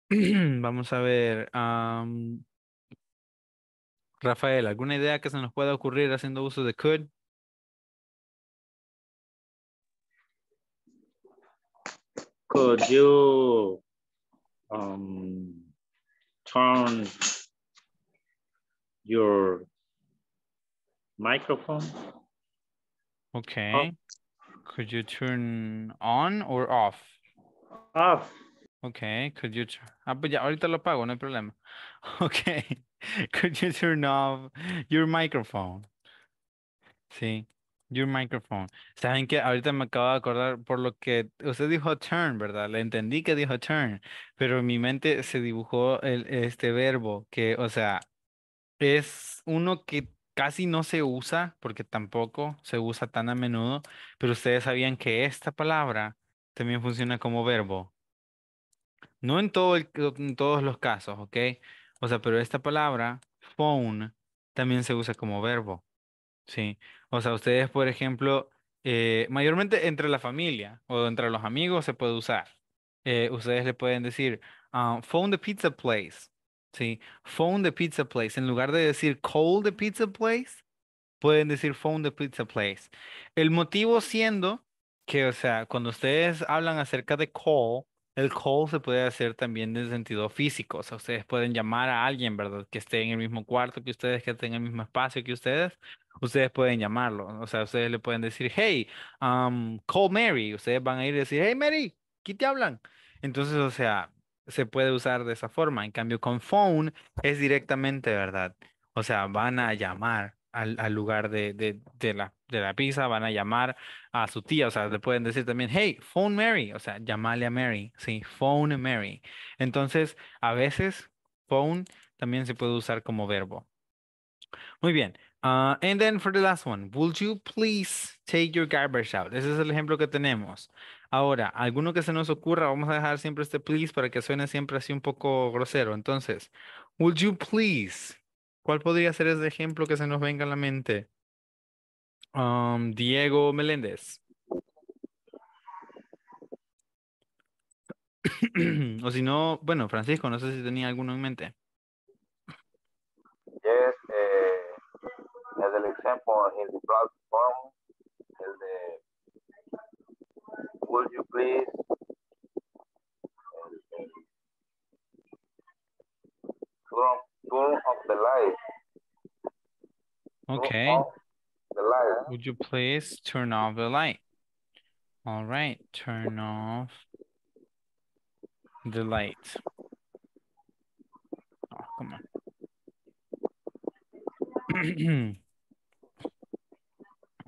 Vamos a ver. Rafael, ¿alguna idea que se nos pueda ocurrir haciendo uso de could? Could you um, turn your microphone? Okay. Could you turn on or off? Off. Okay, could you turn... Ah, pues ya, ahorita lo apago, no hay problema. Okay, could you turn off your microphone? Sí, your microphone. Saben que ahorita me acabo de acordar por lo que usted dijo turn, ¿verdad? Le entendí que dijo turn, pero en mi mente se dibujó el, este verbo que, o sea, es uno que casi no se usa porque tampoco se usa tan a menudo, pero ustedes sabían que esta palabra también funciona como verbo. No en todo todos los casos, ¿ok? O sea, pero esta palabra, phone, también se usa como verbo. Sí. O sea, ustedes, por ejemplo, eh, mayormente entre la familia o entre los amigos se puede usar. Eh, ustedes le pueden decir, ah, phone the pizza place. Sí, phone the pizza place. En lugar de decir call the pizza place, pueden decir phone the pizza place. El motivo siendo que, o sea, cuando ustedes hablan acerca de call, el call se puede hacer también en sentido físico. O sea, ustedes pueden llamar a alguien, ¿verdad? Que esté en el mismo cuarto que ustedes, que esté en el mismo espacio que ustedes. Ustedes pueden llamarlo. O sea, ustedes le pueden decir, hey, um, call Mary. Ustedes van a ir y decir, hey, Mary, ¿qué te hablan? Entonces, o sea, se puede usar de esa forma. En cambio, con phone es directamente, ¿verdad? O sea, van a llamar al, al lugar de, de, de la, de la pizza, van a llamar a su tía, o sea, le pueden decir también, hey, phone Mary, o sea, llamarle a Mary, sí, phone Mary. Entonces, a veces, phone también se puede usar como verbo. Muy bien. Uh, and then for the last one, would you please take your garbage out? Ese es el ejemplo que tenemos. Ahora, alguno que se nos ocurra, vamos a dejar siempre este please para que suene siempre así un poco grosero. Entonces, would you please? ¿Cuál podría ser ese ejemplo que se nos venga a la mente? Um, Diego Meléndez. o si no, bueno, Francisco, no sé si tenía alguno en mente. Yes, eh, el del ejemplo en the platform, el de Would you please turn, turn off the light. Okay. the light. Would you please turn off the light? All right, turn off the light. Oh, come on.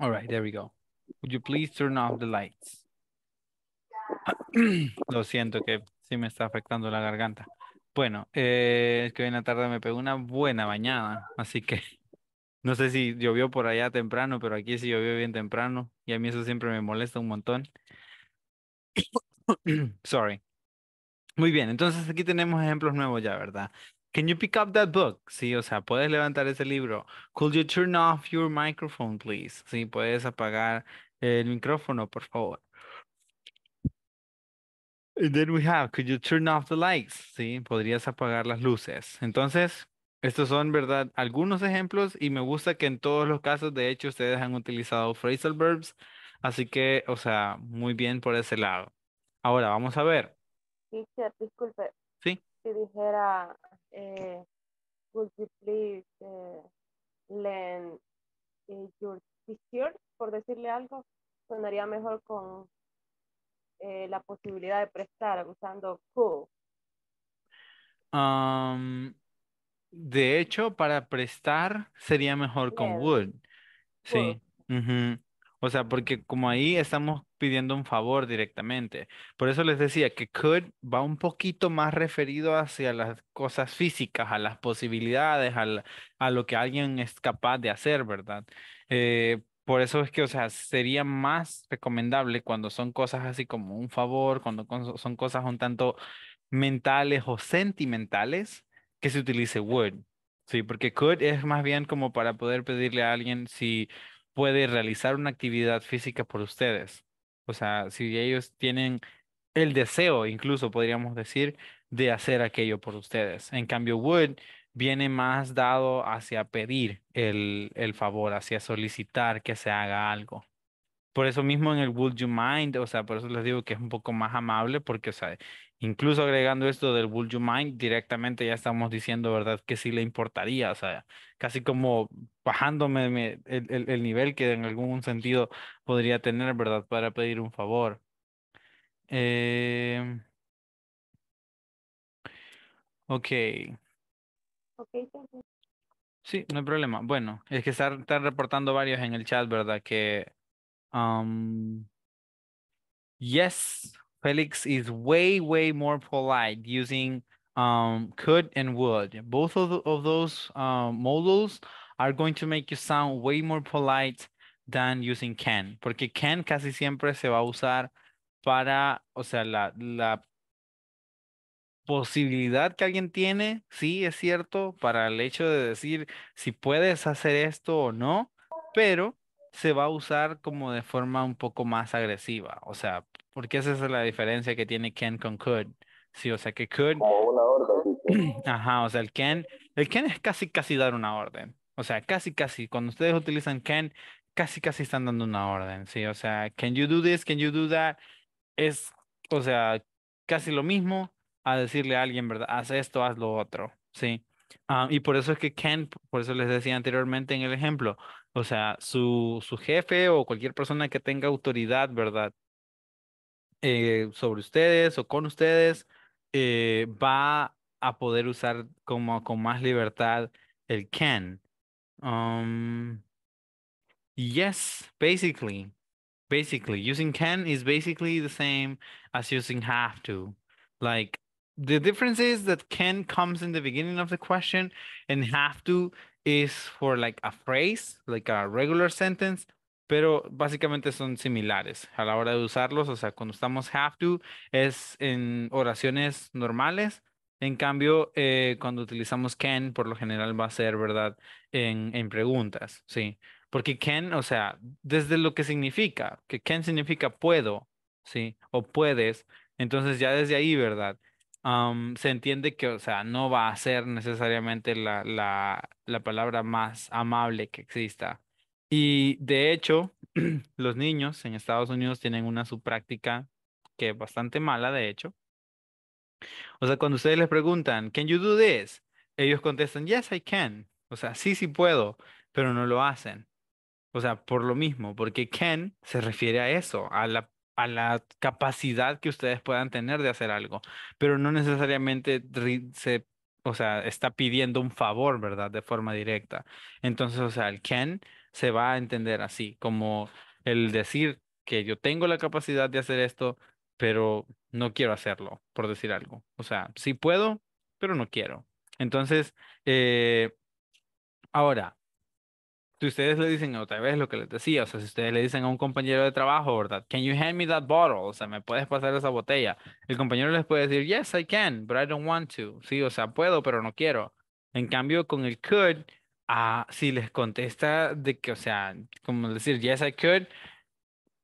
All right, there we go. Would you please turn off the lights? Lo siento que sí me está afectando la garganta. Bueno, eh, es que hoy en la tarde me pegó una buena bañada, así que no sé si llovió por allá temprano, pero aquí sí llovió bien temprano y a mí eso siempre me molesta un montón. Sorry. Muy bien, entonces aquí tenemos ejemplos nuevos ya, ¿verdad? Can you pick up that book? Sí, o sea, puedes levantar ese libro. Could you turn off your microphone, please? Sí, puedes apagar el micrófono, por favor. And then we have, could you turn off the lights? Sí, podrías apagar las luces. Entonces, estos son, ¿verdad? Algunos ejemplos y me gusta que en todos los casos, de hecho, ustedes han utilizado phrasal verbs. Así que, o sea, muy bien por ese lado. Ahora, vamos a ver. Teacher, disculpe. Sí. Si dijera, eh, would you please eh, lend eh, your t-shirt, por decirle algo, sonaría mejor con eh, la posibilidad de prestar usando. Am, de hecho, para prestar sería mejor con would. Sí. O sea, porque como ahí estamos pidiendo un favor directamente. Por eso les decía que could va un poquito más referido hacia las cosas físicas, a las posibilidades, al- a lo que alguien es capaz de hacer, ¿verdad? Eh, por eso es que, o sea, sería más recomendable cuando son cosas así como un favor, cuando son cosas un tanto mentales o sentimentales, que se utilice would. Sí, porque could es más bien como para poder pedirle a alguien si puede realizar una actividad física por ustedes. O sea, si ellos tienen el deseo, incluso podríamos decir, de hacer aquello por ustedes. En cambio, would viene más dado hacia pedir el, el favor, hacia solicitar que se haga algo. Por eso mismo en el Would You Mind, o sea, por eso les digo que es un poco más amable, porque, o sea, incluso agregando esto del Would You Mind, directamente ya estamos diciendo, ¿verdad? Que sí le importaría, o sea, casi como bajándome me- el, el, el nivel que en algún sentido podría tener, ¿verdad? Para pedir un favor. Eh, ok, Ok, sí, no hay problema. Bueno, es que están, están reportando varios en el chat, ¿verdad? Que, um, yes, Felix is way, way more polite using um, could and would. Both of, those um, modals are going to make you sound way more polite than using can, porque can casi siempre se va a usar para, o sea, la, la posibilidad que alguien tiene, sí, es cierto, para el hecho de decir si puedes hacer esto o no, pero se va a usar como de forma un poco más agresiva, o sea, porque esa es la diferencia que tiene can con could. Sí, o sea que could, Como una orden. dice. ajá, o sea, el can, el can es casi, casi dar una orden. O sea, casi, casi, cuando ustedes utilizan can, casi, casi están dando una orden, sí, o sea, can you do this, can you do that, es, o sea, casi lo mismo a decirle a alguien, ¿verdad? Haz esto, haz lo otro, sí. Ah, y por eso es que can, por eso les decía anteriormente en el ejemplo, o sea, su, su jefe o cualquier persona que tenga autoridad, ¿verdad? eh, sobre ustedes o con ustedes, eh, va a poder usar como con más libertad el can. Um, yes, basically. Basically, using can is basically the same as using have to. Like, the difference is that can comes in the beginning of the question and have to is for like a phrase, like a regular sentence, pero básicamente son similares a la hora de usarlos. O sea, cuando estamos have to es en oraciones normales. En cambio, eh, cuando utilizamos can, por lo general va a ser, ¿verdad? En, en preguntas, sí. Porque can, o sea, desde lo que significa, que can significa puedo, ¿sí? O puedes. Entonces ya desde ahí, ¿verdad? Se entiende que, o sea, no va a ser necesariamente la, la, la palabra más amable que exista. Y de hecho, los niños en Estados Unidos tienen una subpráctica que es bastante mala, de hecho. O sea, cuando ustedes les preguntan, ¿Can you do this? Ellos contestan, Yes, I can. O sea, sí, sí puedo, pero no lo hacen. O sea, por lo mismo, porque can se refiere a eso, a la, a la capacidad que ustedes puedan tener de hacer algo, pero no necesariamente ri- se, o sea, está pidiendo un favor, ¿verdad? De forma directa. Entonces, o sea, el can se va a entender así, como el decir que yo tengo la capacidad de hacer esto, pero no quiero hacerlo, por decir algo. O sea, sí puedo, pero no quiero. Entonces, eh, ahora, si ustedes le dicen otra vez lo que les decía, o sea, si ustedes le dicen a un compañero de trabajo, ¿verdad? Can you hand me that bottle? O sea, ¿me puedes pasar esa botella? El compañero les puede decir, yes, I can, but I don't want to. Sí, o sea, puedo, pero no quiero. En cambio, con el could, ah, si les contesta de que, o sea, como decir, yes, I could,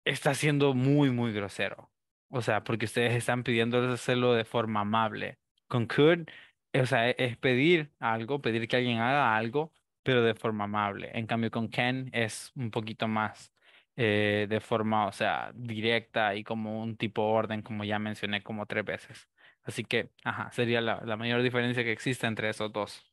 está siendo muy, muy grosero. O sea, porque ustedes están pidiendo hacerlo de forma amable. Con could, o sea, e- es pedir algo, pedir que alguien haga algo, pero de forma amable. En cambio, con can es un poquito más eh, de forma, o sea, directa y como un tipo orden, como ya mencioné como tres veces. Así que, ajá, sería la, la mayor diferencia que existe entre esos dos.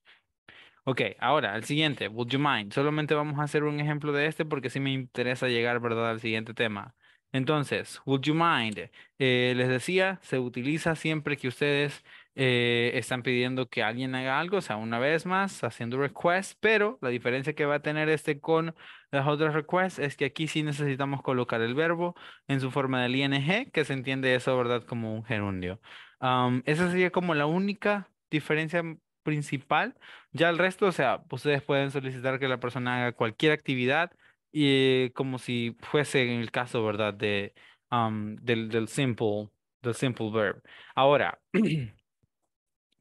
Ok, ahora, el siguiente, would you mind? Solamente vamos a hacer un ejemplo de este porque sí me interesa llegar, ¿verdad?, al siguiente tema. Entonces, would you mind? Eh, les decía, se utiliza siempre que ustedes eh, están pidiendo que alguien haga algo, o sea, una vez más, haciendo request, pero la diferencia que va a tener este con las otras requests es que aquí sí necesitamos colocar el verbo en su forma del ing, que se entiende eso, ¿verdad?, como un gerundio. Am, esa sería como la única diferencia principal. Ya el resto, o sea, ustedes pueden solicitar que la persona haga cualquier actividad y como si fuese en el caso, ¿verdad? De, um, del, del simple, del simple verb. Ahora,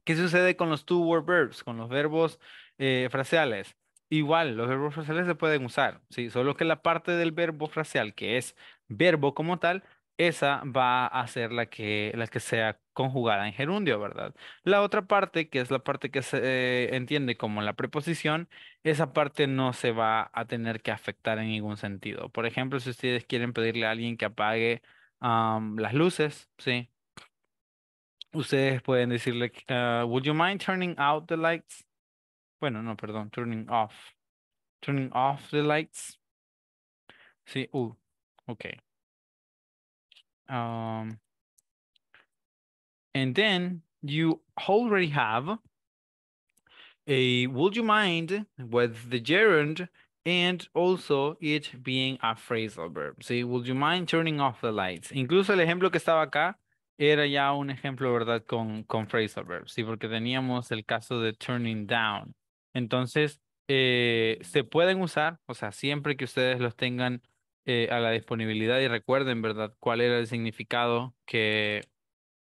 ¿qué sucede con los two word verbs, con los verbos eh, fraseales? Igual, los verbos fraseales se pueden usar, sí, solo que la parte del verbo fraseal, que es verbo como tal, esa va a ser la que, la que sea conjugada en gerundio, ¿verdad? La otra parte, que es la parte que se eh, entiende como la preposición, esa parte no se va a tener que afectar en ningún sentido. Por ejemplo, si ustedes quieren pedirle a alguien que apague am, las luces, ¿sí? Ustedes pueden decirle, uh, would you mind turning out the lights? Bueno, no, perdón, turning off. Turning off the lights. Sí, uh, ok. Um, and then you already have a would you mind with the gerund and also it being a phrasal verb. Sí, would you mind turning off the lights? Incluso el ejemplo que estaba acá era ya un ejemplo, ¿verdad? Con, con phrasal verb. Sí, porque teníamos el caso de turning down. Entonces, eh, se pueden usar, o sea, siempre que ustedes los tengan eh, a la disponibilidad y recuerden, ¿verdad? Cuál era el significado que,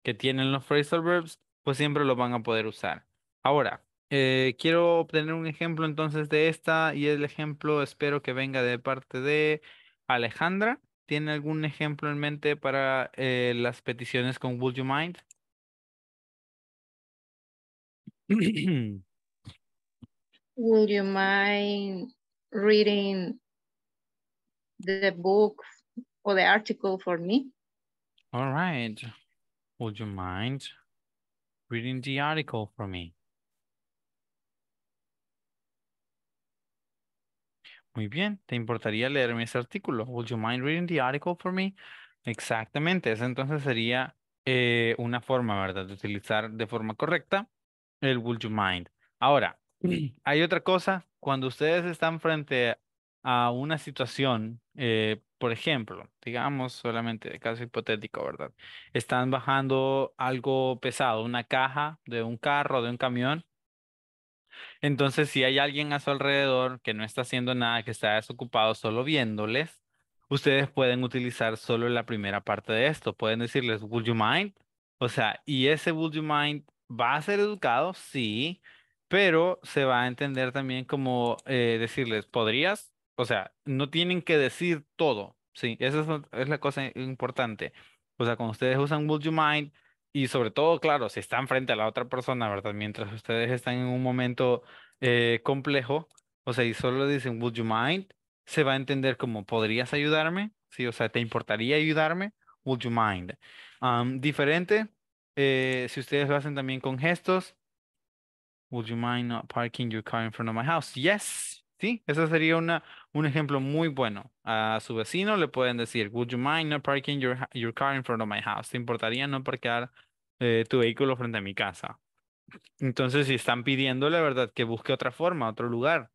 que tienen los phrasal verbs, pues siempre lo van a poder usar. Ahora, eh, quiero obtener un ejemplo entonces de esta y el ejemplo espero que venga de parte de Alejandra. ¿Tiene algún ejemplo en mente para eh, las peticiones con Would You Mind? Would you mind reading the book or the article for me? All right. Would you mind reading the article for me? Muy bien. ¿Te importaría leerme ese artículo? Would you mind reading the article for me? Exactamente. Esa entonces sería eh, una forma, ¿verdad? De utilizar de forma correcta el would you mind. Ahora, hay otra cosa. Cuando ustedes están frente a una situación, eh, por ejemplo, digamos solamente de caso hipotético, ¿verdad? Están bajando algo pesado, una caja de un carro, de un camión. Entonces, si hay alguien a su alrededor que no está haciendo nada, que está desocupado solo viéndoles, ustedes pueden utilizar solo la primera parte de esto. Pueden decirles, would you mind? O sea, y ese would you mind va a ser educado, sí, pero se va a entender también como eh, decirles, ¿podrías? O sea, no tienen que decir todo, sí, esa es, es la cosa importante. O sea, cuando ustedes usan would you mind, y sobre todo, claro, si están frente a la otra persona, ¿verdad? Mientras ustedes están en un momento eh, complejo, o sea, y solo dicen, would you mind, se va a entender como, ¿podrías ayudarme? Sí, o sea, ¿te importaría ayudarme? Would you mind? Diferente, eh, si ustedes lo hacen también con gestos, would you mind not parking your car in front of my house? Yes, sí, eso sería una, un ejemplo muy bueno. A su vecino le pueden decir, would you mind not parking your, your car in front of my house? ¿Te importaría no parquear eh, tu vehículo frente a mi casa? Entonces, si están pidiéndole, ¿verdad? Que busque otra forma, otro lugar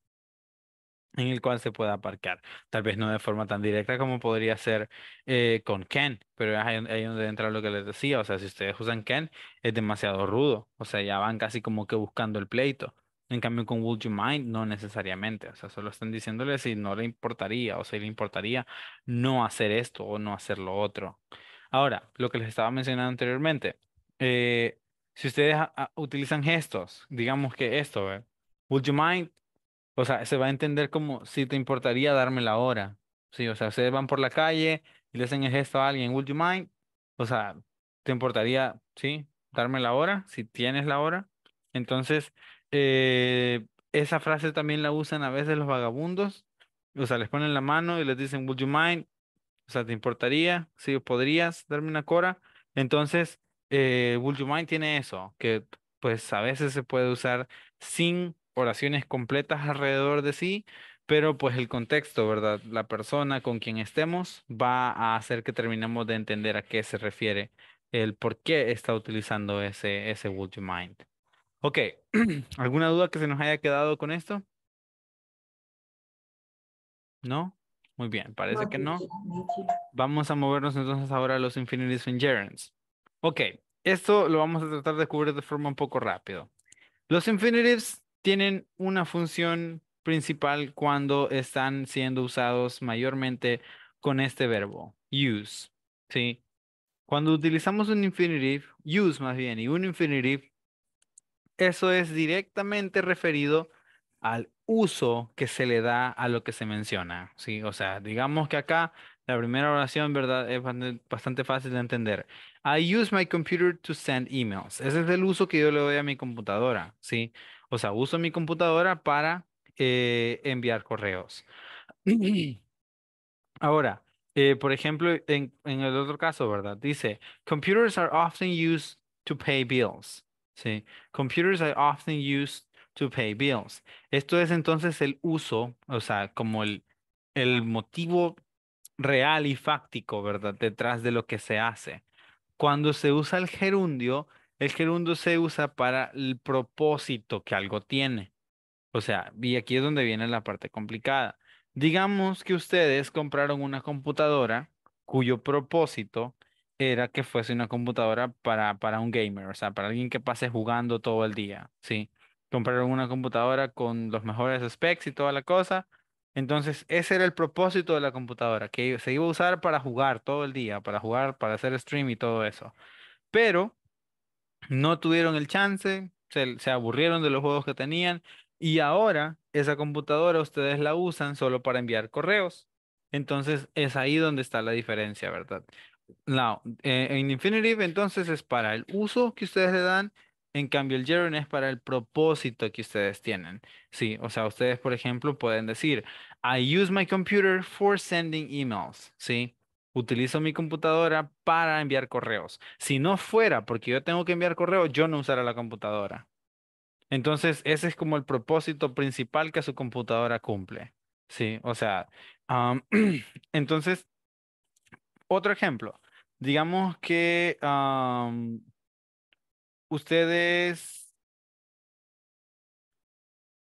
en el cual se pueda aparcar. Tal vez no de forma tan directa como podría ser eh, con Ken, pero ahí, ahí donde entra lo que les decía. O sea, si ustedes usan Ken, es demasiado rudo. O sea, ya van casi como que buscando el pleito. En cambio, con Would You Mind, no necesariamente. O sea, solo están diciéndole si no le importaría o si le importaría no hacer esto o no hacer lo otro. Ahora, lo que les estaba mencionando anteriormente. eh, si ustedes utilizan gestos, digamos que esto, ¿ve? Would you mind o sea, se va a entender como si te importaría darme la hora. Sí, o sea, ustedes van por la calle y le hacen el gesto a alguien, would you mind? O sea, ¿te importaría, sí, darme la hora? Si tienes la hora. Entonces, eh, esa frase también la usan a veces los vagabundos. O sea, les ponen la mano y les dicen, would you mind? O sea, ¿te importaría? Sí, podrías darme una cora. Entonces, eh, would you mind tiene eso, que pues a veces se puede usar sin oraciones completas alrededor de sí, pero pues el contexto, ¿verdad? La persona con quien estemos va a hacer que terminemos de entender a qué se refiere, el por qué está utilizando ese, ese would you mind. Ok, ¿alguna duda que se nos haya quedado con esto? ¿No? Muy bien, parece que no. Vamos a movernos entonces ahora a los infinities and gerunds. Ok, esto lo vamos a tratar de cubrir de forma un poco rápido. Los infinitives tienen una función principal cuando están siendo usados mayormente con este verbo, use, ¿sí? Cuando utilizamos un infinitive, use más bien, y un infinitive, eso es directamente referido al uso que se le da a lo que se menciona, ¿sí? O sea, digamos que acá la primera oración, ¿verdad? Es bastante fácil de entender. I use my computer to send emails. Ese es el uso que yo le doy a mi computadora, ¿sí? O sea, uso mi computadora para eh, enviar correos. Ahora, eh, por ejemplo, en, en el otro caso, ¿verdad? Dice, computers are often used to pay bills. Sí, computers are often used to pay bills. Esto es entonces el uso, o sea, como el, el motivo real y fáctico, ¿verdad? Detrás de lo que se hace. Cuando se usa el gerundio, el gerundio se usa para el propósito que algo tiene. O sea, y aquí es donde viene la parte complicada. Digamos que ustedes compraron una computadora cuyo propósito era que fuese una computadora para, para un gamer, o sea, para alguien que pase jugando todo el día, ¿sí? Compraron una computadora con los mejores specs y toda la cosa. Entonces, ese era el propósito de la computadora, que se iba a usar para jugar todo el día, para jugar, para hacer stream y todo eso. Pero no tuvieron el chance, se, se aburrieron de los juegos que tenían y ahora esa computadora ustedes la usan solo para enviar correos. Entonces es ahí donde está la diferencia, ¿verdad? Now, eh, en infinitive entonces es para el uso que ustedes le dan En cambio, el gerund es para el propósito que ustedes tienen. Sí, o sea, ustedes, por ejemplo, pueden decir, I use my computer for sending emails. Sí, utilizo mi computadora para enviar correos. Si no fuera porque yo tengo que enviar correos, yo no usara la computadora. Entonces, ese es como el propósito principal que su computadora cumple. Sí, o sea, am, entonces, otro ejemplo. Digamos que ustedes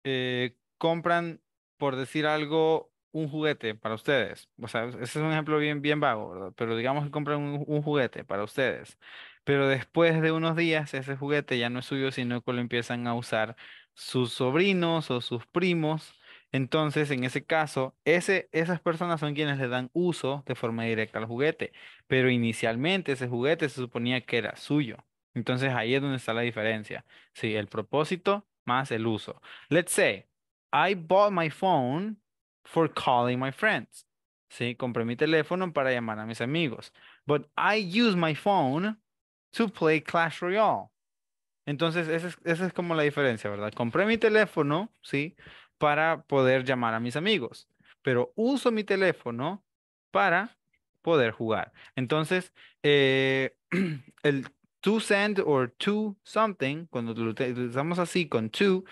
eh, compran, por decir algo, un juguete para ustedes. O sea, ese es un ejemplo bien, bien vago. Pero digamos que compran un juguete para ustedes. Pero después de unos días, ese juguete ya no es suyo, sino que lo empiezan a usar sus sobrinos o sus primos. Entonces, en ese caso, esas personas son quienes le dan uso de forma directa al juguete. Pero inicialmente ese juguete se suponía que era suyo. Entonces ahí es donde está la diferencia. Sí, el propósito más el uso. Let's say, I bought my phone for calling my friends. Sí, compré mi teléfono para llamar a mis amigos. But I use my phone to play Clash Royale. Entonces, esa es, esa es como la diferencia, ¿verdad? Compré mi teléfono, ¿sí? Para poder llamar a mis amigos, pero uso mi teléfono para poder jugar. Entonces, eh, el to send or to something, cuando lo utilizamos así con to,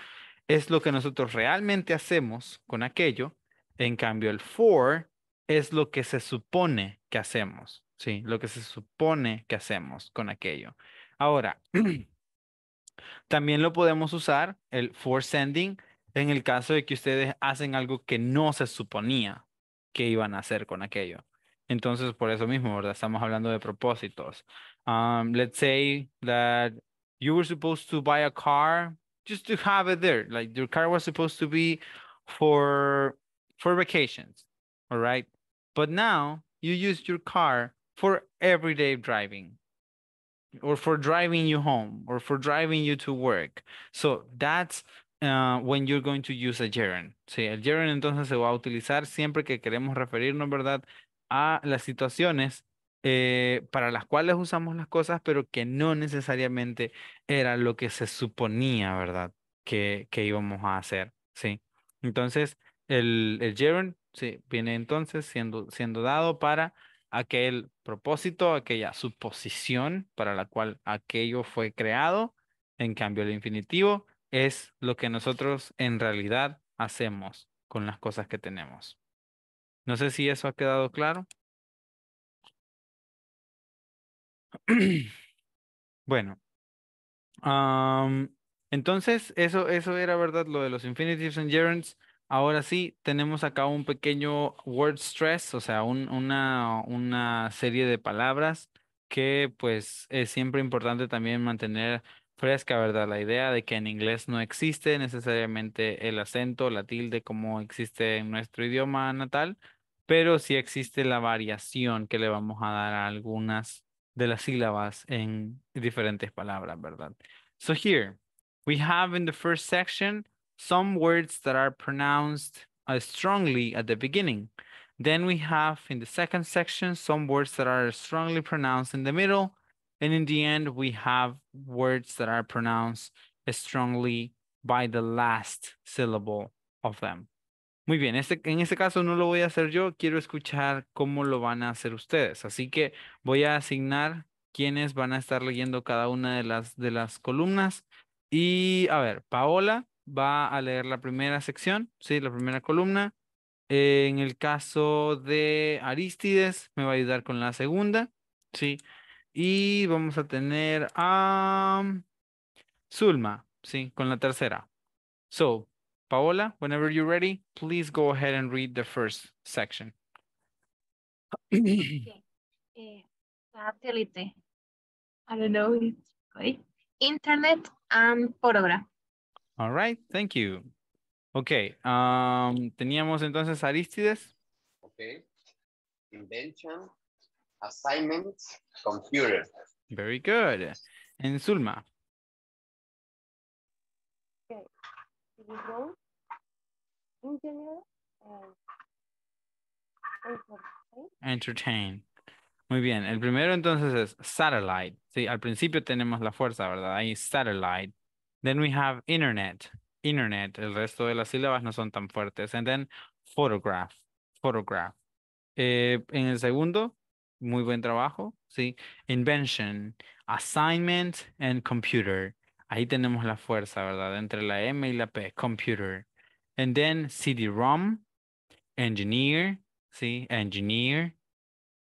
es lo que nosotros realmente hacemos con aquello. En cambio, el for es lo que se supone que hacemos, ¿sí? Lo que se supone que hacemos con aquello. Ahora, también lo podemos usar, el for sending, en el caso de que ustedes hacen algo que no se suponía que iban a hacer con aquello. Entonces, por eso mismo, ¿verdad? Estamos hablando de propósitos. Um, let's say that you were supposed to buy a car just to have it there. Like your car was supposed to be for for vacations, all right? But now you use your car for everyday driving or for driving you home or for driving you to work. So that's uh, when you're going to use a gerund. Sí, el gerund entonces se va a utilizar siempre que queremos referirnos, ¿verdad? A las situaciones eh, para las cuales usamos las cosas, pero que no necesariamente era lo que se suponía, ¿verdad? Que, que íbamos a hacer, ¿sí? Entonces, el, el gerund, sí, viene entonces siendo, siendo dado para aquel propósito, aquella suposición para la cual aquello fue creado. En cambio, el infinitivo es lo que nosotros en realidad hacemos con las cosas que tenemos. No sé si eso ha quedado claro. Bueno, entonces eso, eso era verdad lo de los infinitives and gerunds. Ahora sí, tenemos acá un pequeño word stress, o sea, un- una, una serie de palabras que pues es siempre importante también mantener fresca, ¿verdad? La idea de que en inglés no existe necesariamente el acento, la tilde como existe en nuestro idioma natal, pero sí existe la variación que le vamos a dar a algunas de las sílabas en diferentes palabras, ¿verdad? So here, we have in the first section some words that are pronounced uh, strongly at the beginning. Then we have in the second section some words that are strongly pronounced in the middle. And in the end, we have words that are pronounced strongly by the last syllable of them. Muy bien, este, en este caso no lo voy a hacer yo, quiero escuchar cómo lo van a hacer ustedes. Así que voy a asignar quiénes van a estar leyendo cada una de las, de las columnas. Y a ver, Paola va a leer la primera sección, sí, la primera columna. En el caso de Aristides, me va a ayudar con la segunda, sí. Y vamos a tener a Zulma, sí, con la tercera. So, Paola, whenever you're ready, please go ahead and read the first section. Eh, satellite. I don't know if it's right. Internet and photograph. All right, thank you. Okay, um, teníamos entonces Aristides. Okay. Invention, assignments, computer. Very good. And Zulma. Telephone, engineer. Entertain. Muy bien, el primero entonces es satellite. Sí, al principio tenemos la fuerza, ¿verdad? Ahí satellite. Then we have internet. Internet. El resto de las sílabas no son tan fuertes. And then photograph. Photograph. Eh, en el segundo, muy buen trabajo. Sí. Invention. Assignment and computer. Ahí tenemos la fuerza, ¿verdad? Entre la M y la P. Computer. And then CD-ROM. Engineer. Sí. Engineer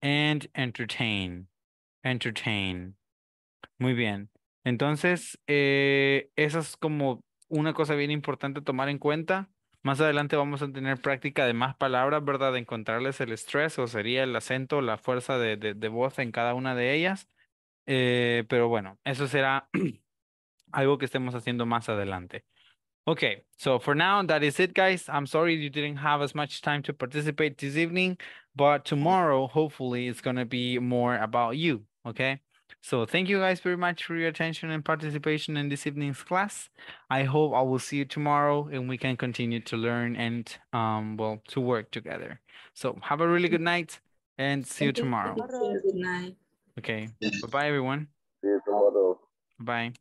and entertain. Entertain. Muy bien. Entonces, eh, es como una cosa bien importante tomar en cuenta. Más adelante vamos a tener práctica de más palabras, ¿verdad? De encontrarles el estrés o sería el acento, la fuerza de, de, voz en cada una de ellas. Eh, pero bueno, eso será algo que estemos haciendo más adelante. Okay, so for now, that is it, guys. I'm sorry you didn't have as much time to participate this evening, but tomorrow, hopefully, it's going to be more about you, okay? So thank you guys very much for your attention and participation in this evening's class. I hope I will see you tomorrow and we can continue to learn and, um, well, to work together. So have a really good night and see you Thank you. tomorrow. Good night. Okay, bye-bye, everyone. See you tomorrow. Bye.